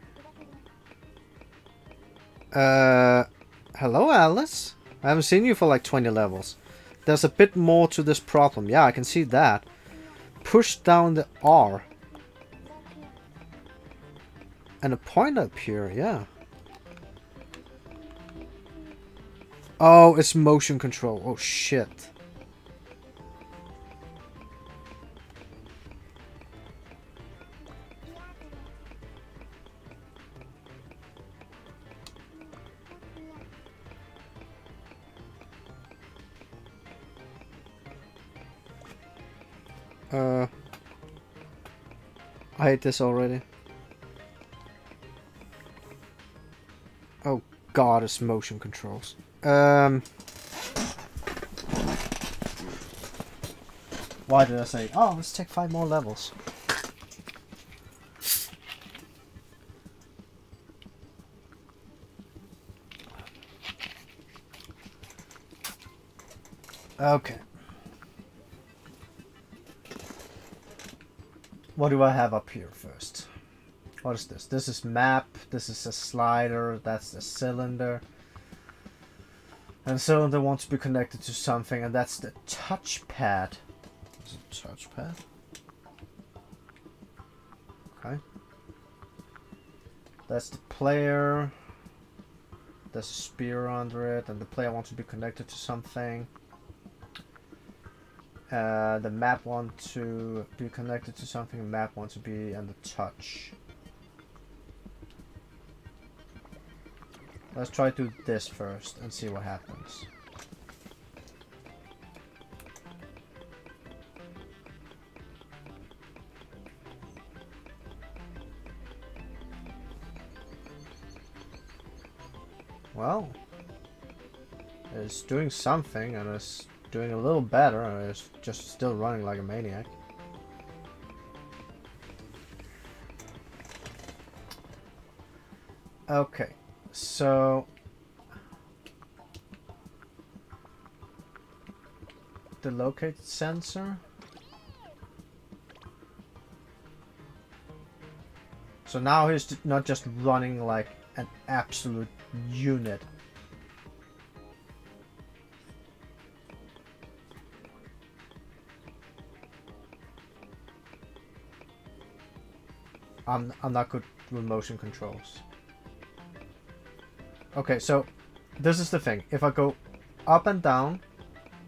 Uh... Hello, Alice? I haven't seen you for like 20 levels. There's a bit more to this problem. Yeah, I can see that. Push down the R. And a point up here, yeah. Oh, it's motion control. Oh, shit. Hate this already. Oh god, it's motion controls. Um, why did I say, oh, let's take five more levels? Okay. What do I have up here first? What is this? This is map, this is a slider, that's the cylinder. And cylinder wants to be connected to something, and that's the touchpad. Is it touchpad? Okay. That's the player. There's a spear under it, and the player wants to be connected to something. Uh, the map want to be connected to something, map want to be the touch. Let's try to do this first and see what happens. Well, it's doing something and it's doing a little better and it's just still running like a maniac. Okay. So the locate sensor. So now he's not just running like an absolute unit. I'm, I'm not good with motion controls. Okay, so this is the thing. If I go up and down,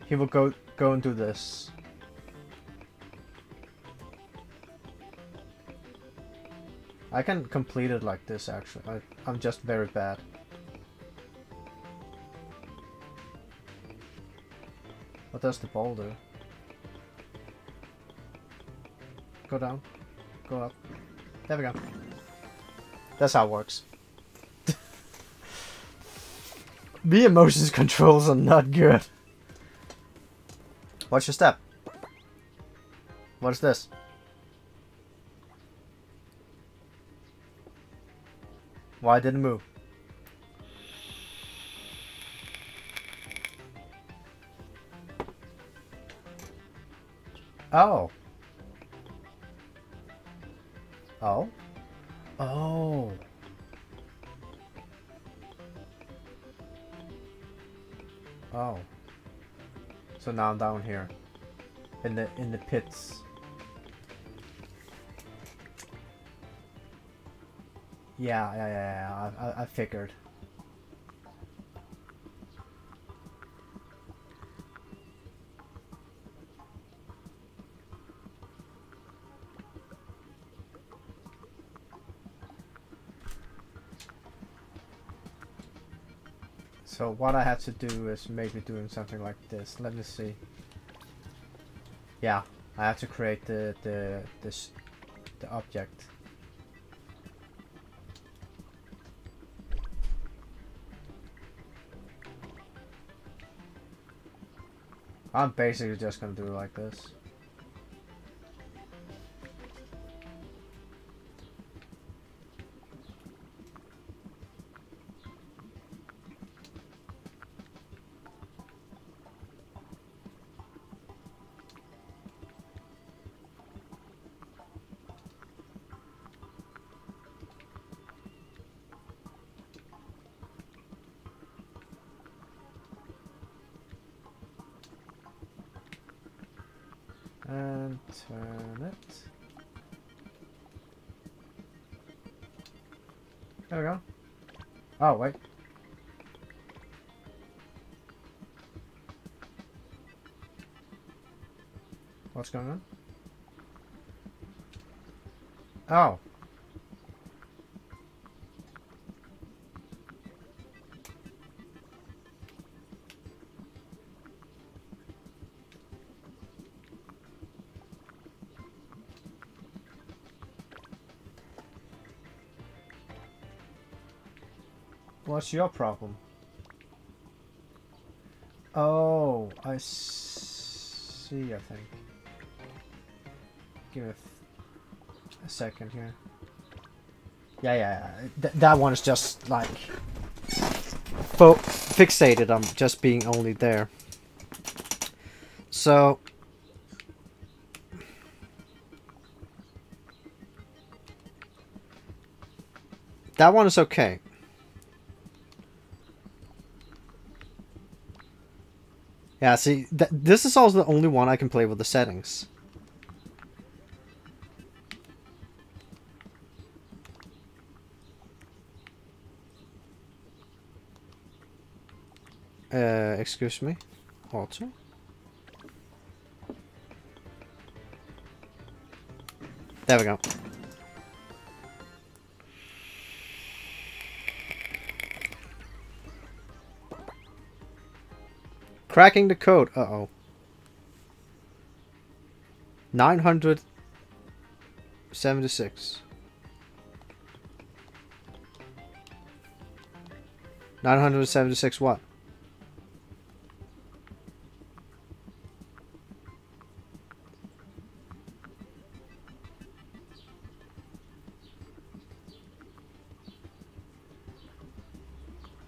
he will go go and do this. I can complete it like this actually. I, I'm just very bad. What does the ball do? Go down. Go up. There we go. That's how it works. *laughs* The emotions controls are not good. Watch your step. What is this? Why didn't it move? Oh. Oh. Oh. Oh. So now I'm down here. In the in the pits. Yeah, yeah, yeah, yeah. I, I, I figured. So what I had to do is maybe doing something like this. Let me see. Yeah, I have to create the the this the object. I'm basically just gonna do it like this. Going on? Oh. What's your problem? Oh, I see, I think. Give it a, a second here. Yeah, yeah. Th that one is just like fo fixated on just being only there. So that one is okay. Yeah, see, th this is also the only one I can play with the settings. Excuse me? Alter? There we go. Cracking the code. Uh-oh. 976. 976 what?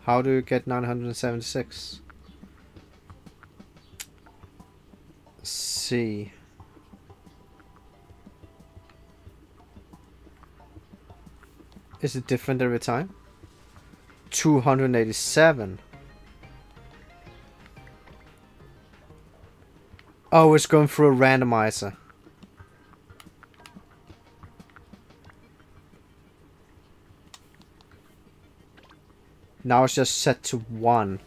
How do you get 976? see. Is it different every time? 287. Oh, it's going through a randomizer. Now it's just set to 1.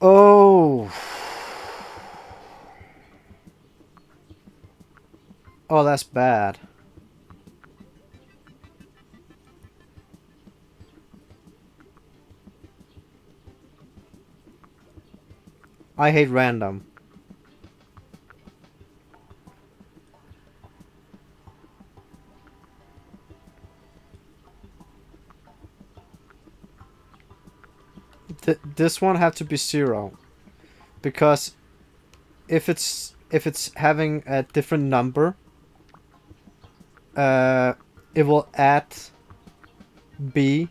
Oh. Oh, that's bad. I hate random. This one have to be zero. Because if it's if it's having a different number uh, it will add B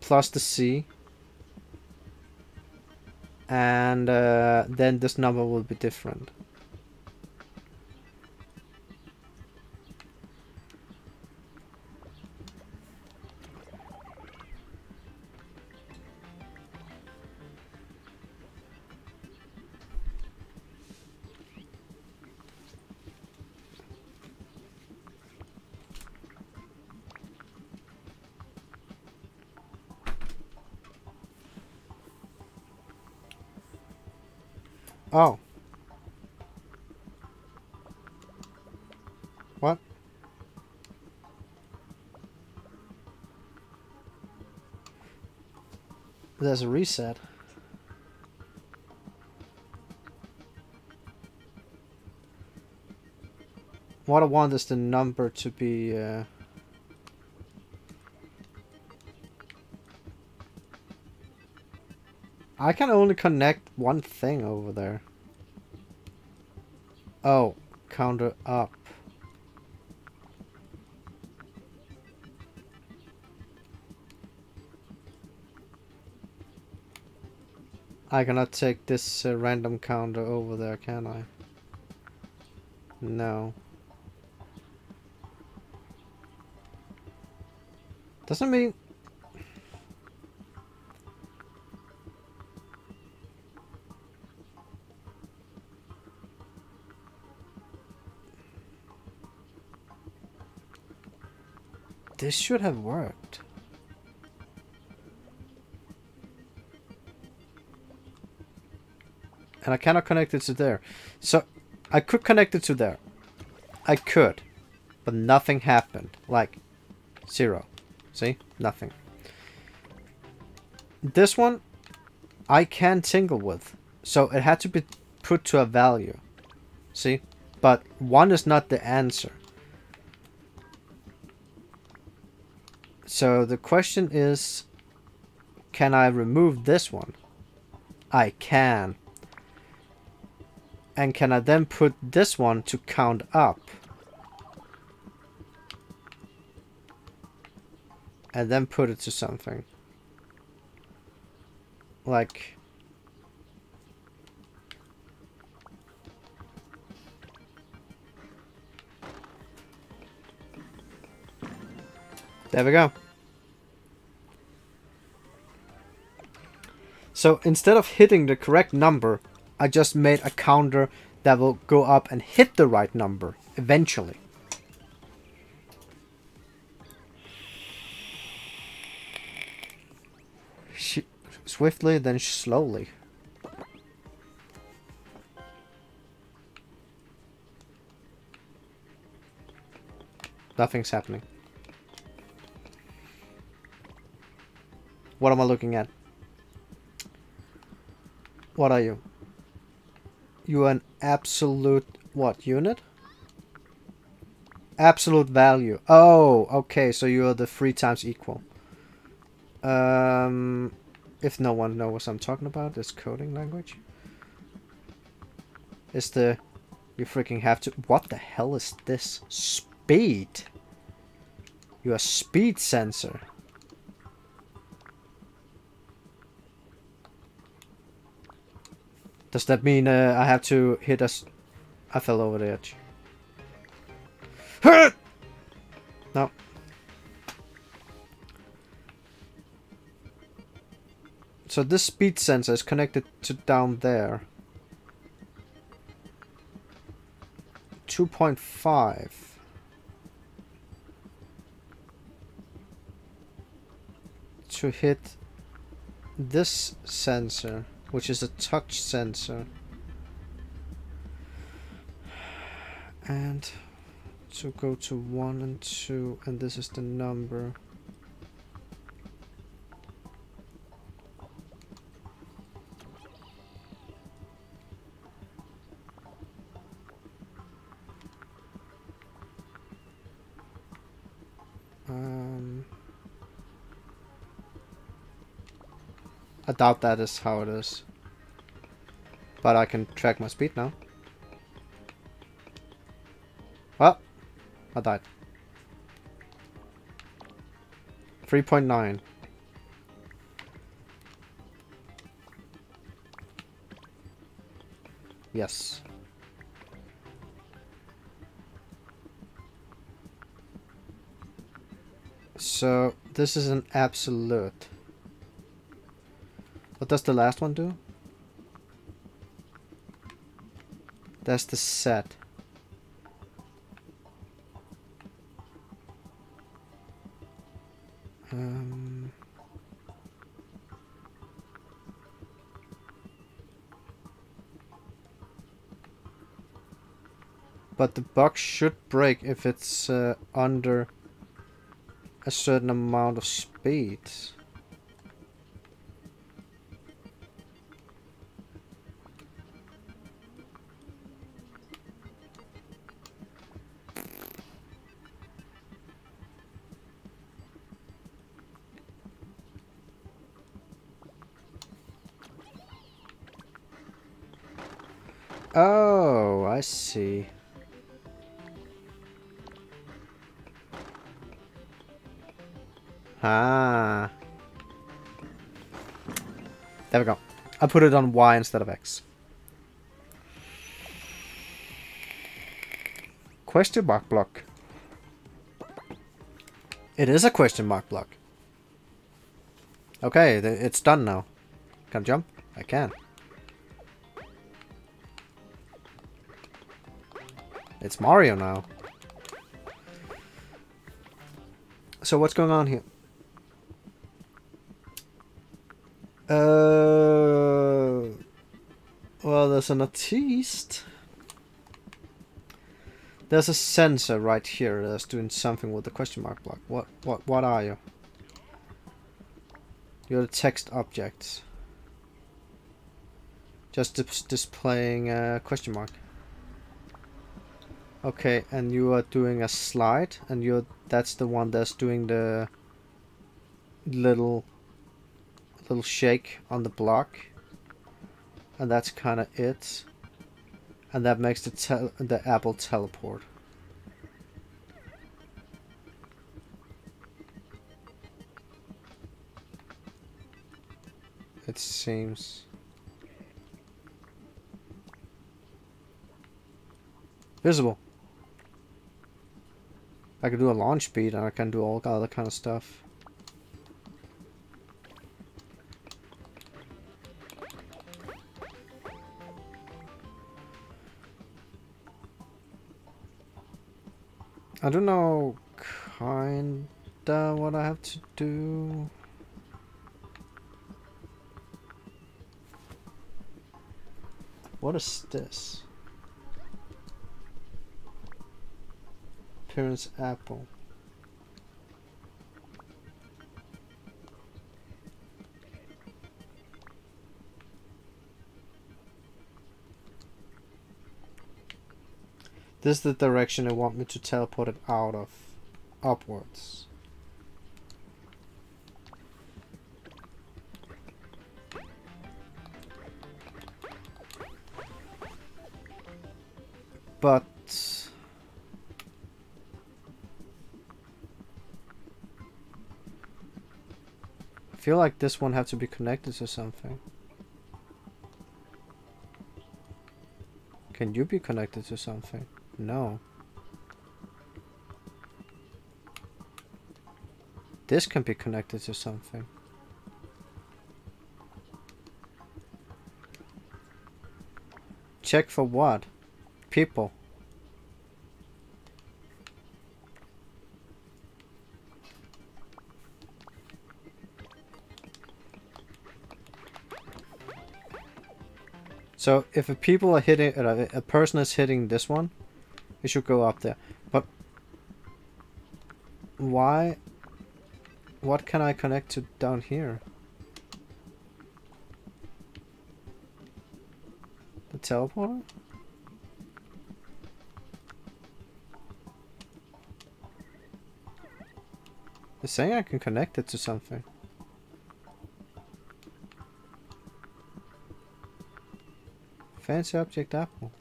plus the C. And uh, then this number will be different Oh. What? there's a reset. What I want is the number to be... Uh, I can only connect one thing over there. Oh, counter up. I cannot take this uh, random counter over there, can I? No. Doesn't mean... This should have worked. And I cannot connect it to there. So, I could connect it to there. I could. But nothing happened. Like, zero. See? Nothing. This one, I can tingle with. So it had to be put to a value. See? But one is not the answer. So the question is, can I remove this one? I can. And can I then put this one to count up? and then put it to something. Like... There we go. So instead of hitting the correct number, I just made a counter that will go up and hit the right number eventually. swiftly, then slowly. Nothing's happening. What am I looking at? What are you? You an absolute what unit? Absolute value. Oh, okay, so you are the three times equal. Um, if no one knows what I'm talking about, this coding language. Is the... You freaking have to... What the hell is this? Speed? You're a speed sensor. Does that mean uh, I have to hit us? I fell over the edge. no. So this speed sensor is connected to down there. 2.5. To hit this sensor, which is a touch sensor. And to go to 1 and 2, and this is the number. Doubt that is how it is. But I can track my speed now. Well, I died. 3.9. Yes. So, this is an absolute. What does the last one do? That's the set. Um, but the box should break if it's uh, under a certain amount of speed. Put it on Y instead of X. Question mark block. It is a question mark block. Okay, it's done now. Can I jump? I can. It's Mario now. So what's going on here? An artiste. There's a sensor right here that's doing something with the question mark block. What what what are you? You're the text object. Just dis displaying a question mark. Okay, and you are doing a slide, and you're that's the one that's doing the little little shake on the block, and that's kind of it. And that makes the the apple teleport. It seems. Visible. I can do a launch speed and I can do all other kind of stuff. I don't know kinda what I have to do. What is this? Appearance apple. This is the direction they want me to teleport it out of. Upwards. But... I feel like this one has to be connected to something. Can you be connected to something? No. This can be connected to something. Check for what? People. So if a people are hitting, uh, a person is hitting this one, it should go up there. But why? What can I connect to down here? The teleporter? It's saying I can connect it to something. Fancy object apple.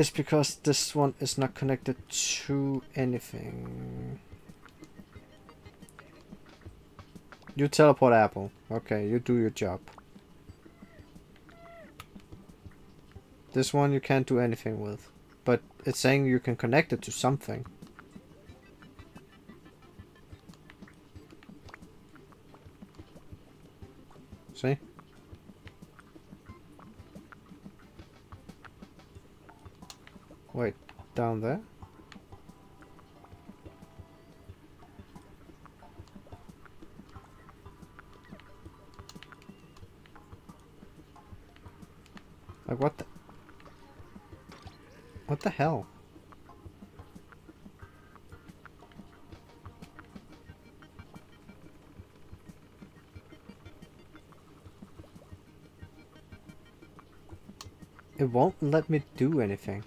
It's because this one is not connected to anything. You teleport Apple. Okay, you do your job. This one you can't do anything with. But it's saying you can connect it to something. Down there? Like what the... What the hell? It won't let me do anything.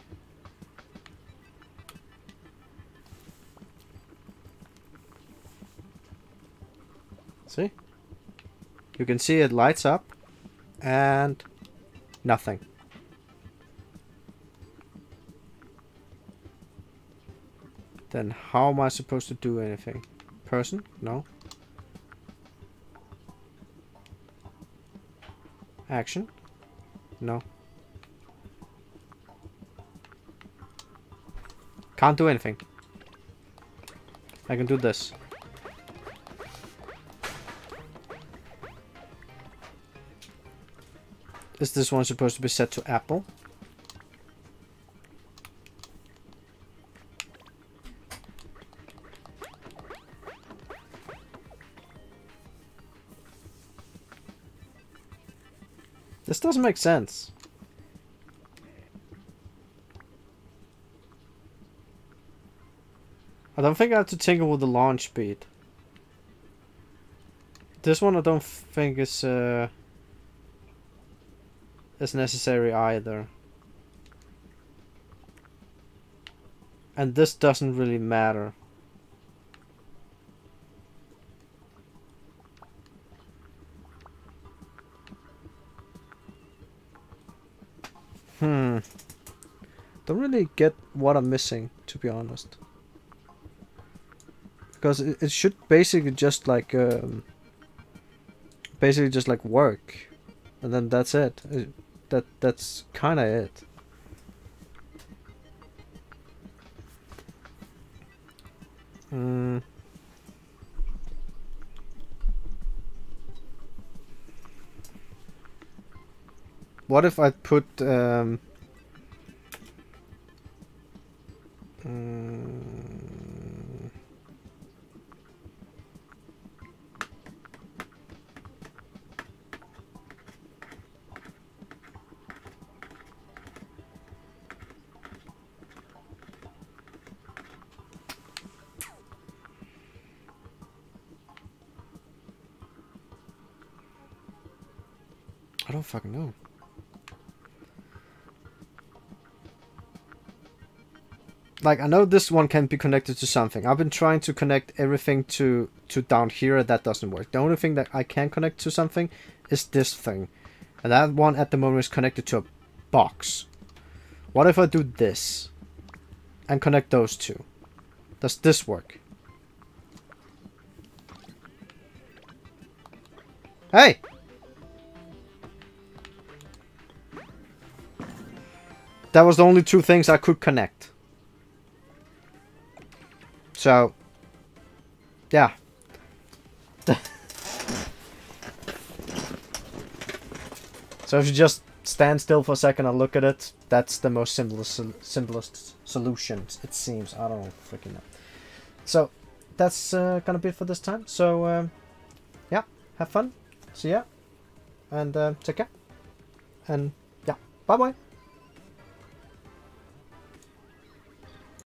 You can see it lights up and nothing. Then how am I supposed to do anything? Person? No. Action? No. Can't do anything. I can do this. Is this one supposed to be set to Apple? This doesn't make sense. I don't think I have to tinker with the launch speed. This one I don't think is uh, is necessary either. And this doesn't really matter. Hmm. Don't really get what I'm missing, to be honest. Because it, it should basically just like... Um, basically just like work. And then that's it. it that That's kind of it. Hmm. What if I put um, mm, fucking know. like I know this one can be connected to something. I've been trying to connect everything to to down here. That doesn't work. The only thing that I can connect to something is this thing, and that one at the moment is connected to a box. What if I do this and connect those two? Does this work? Hey! That was the only two things I could connect. So, yeah. *laughs* so if you just stand still for a second and look at it, that's the most simplest simplest solution, it seems. I don't freaking know. So, that's uh, gonna be it for this time. So, um, yeah, have fun. See ya. And uh, take care. And yeah, bye-bye.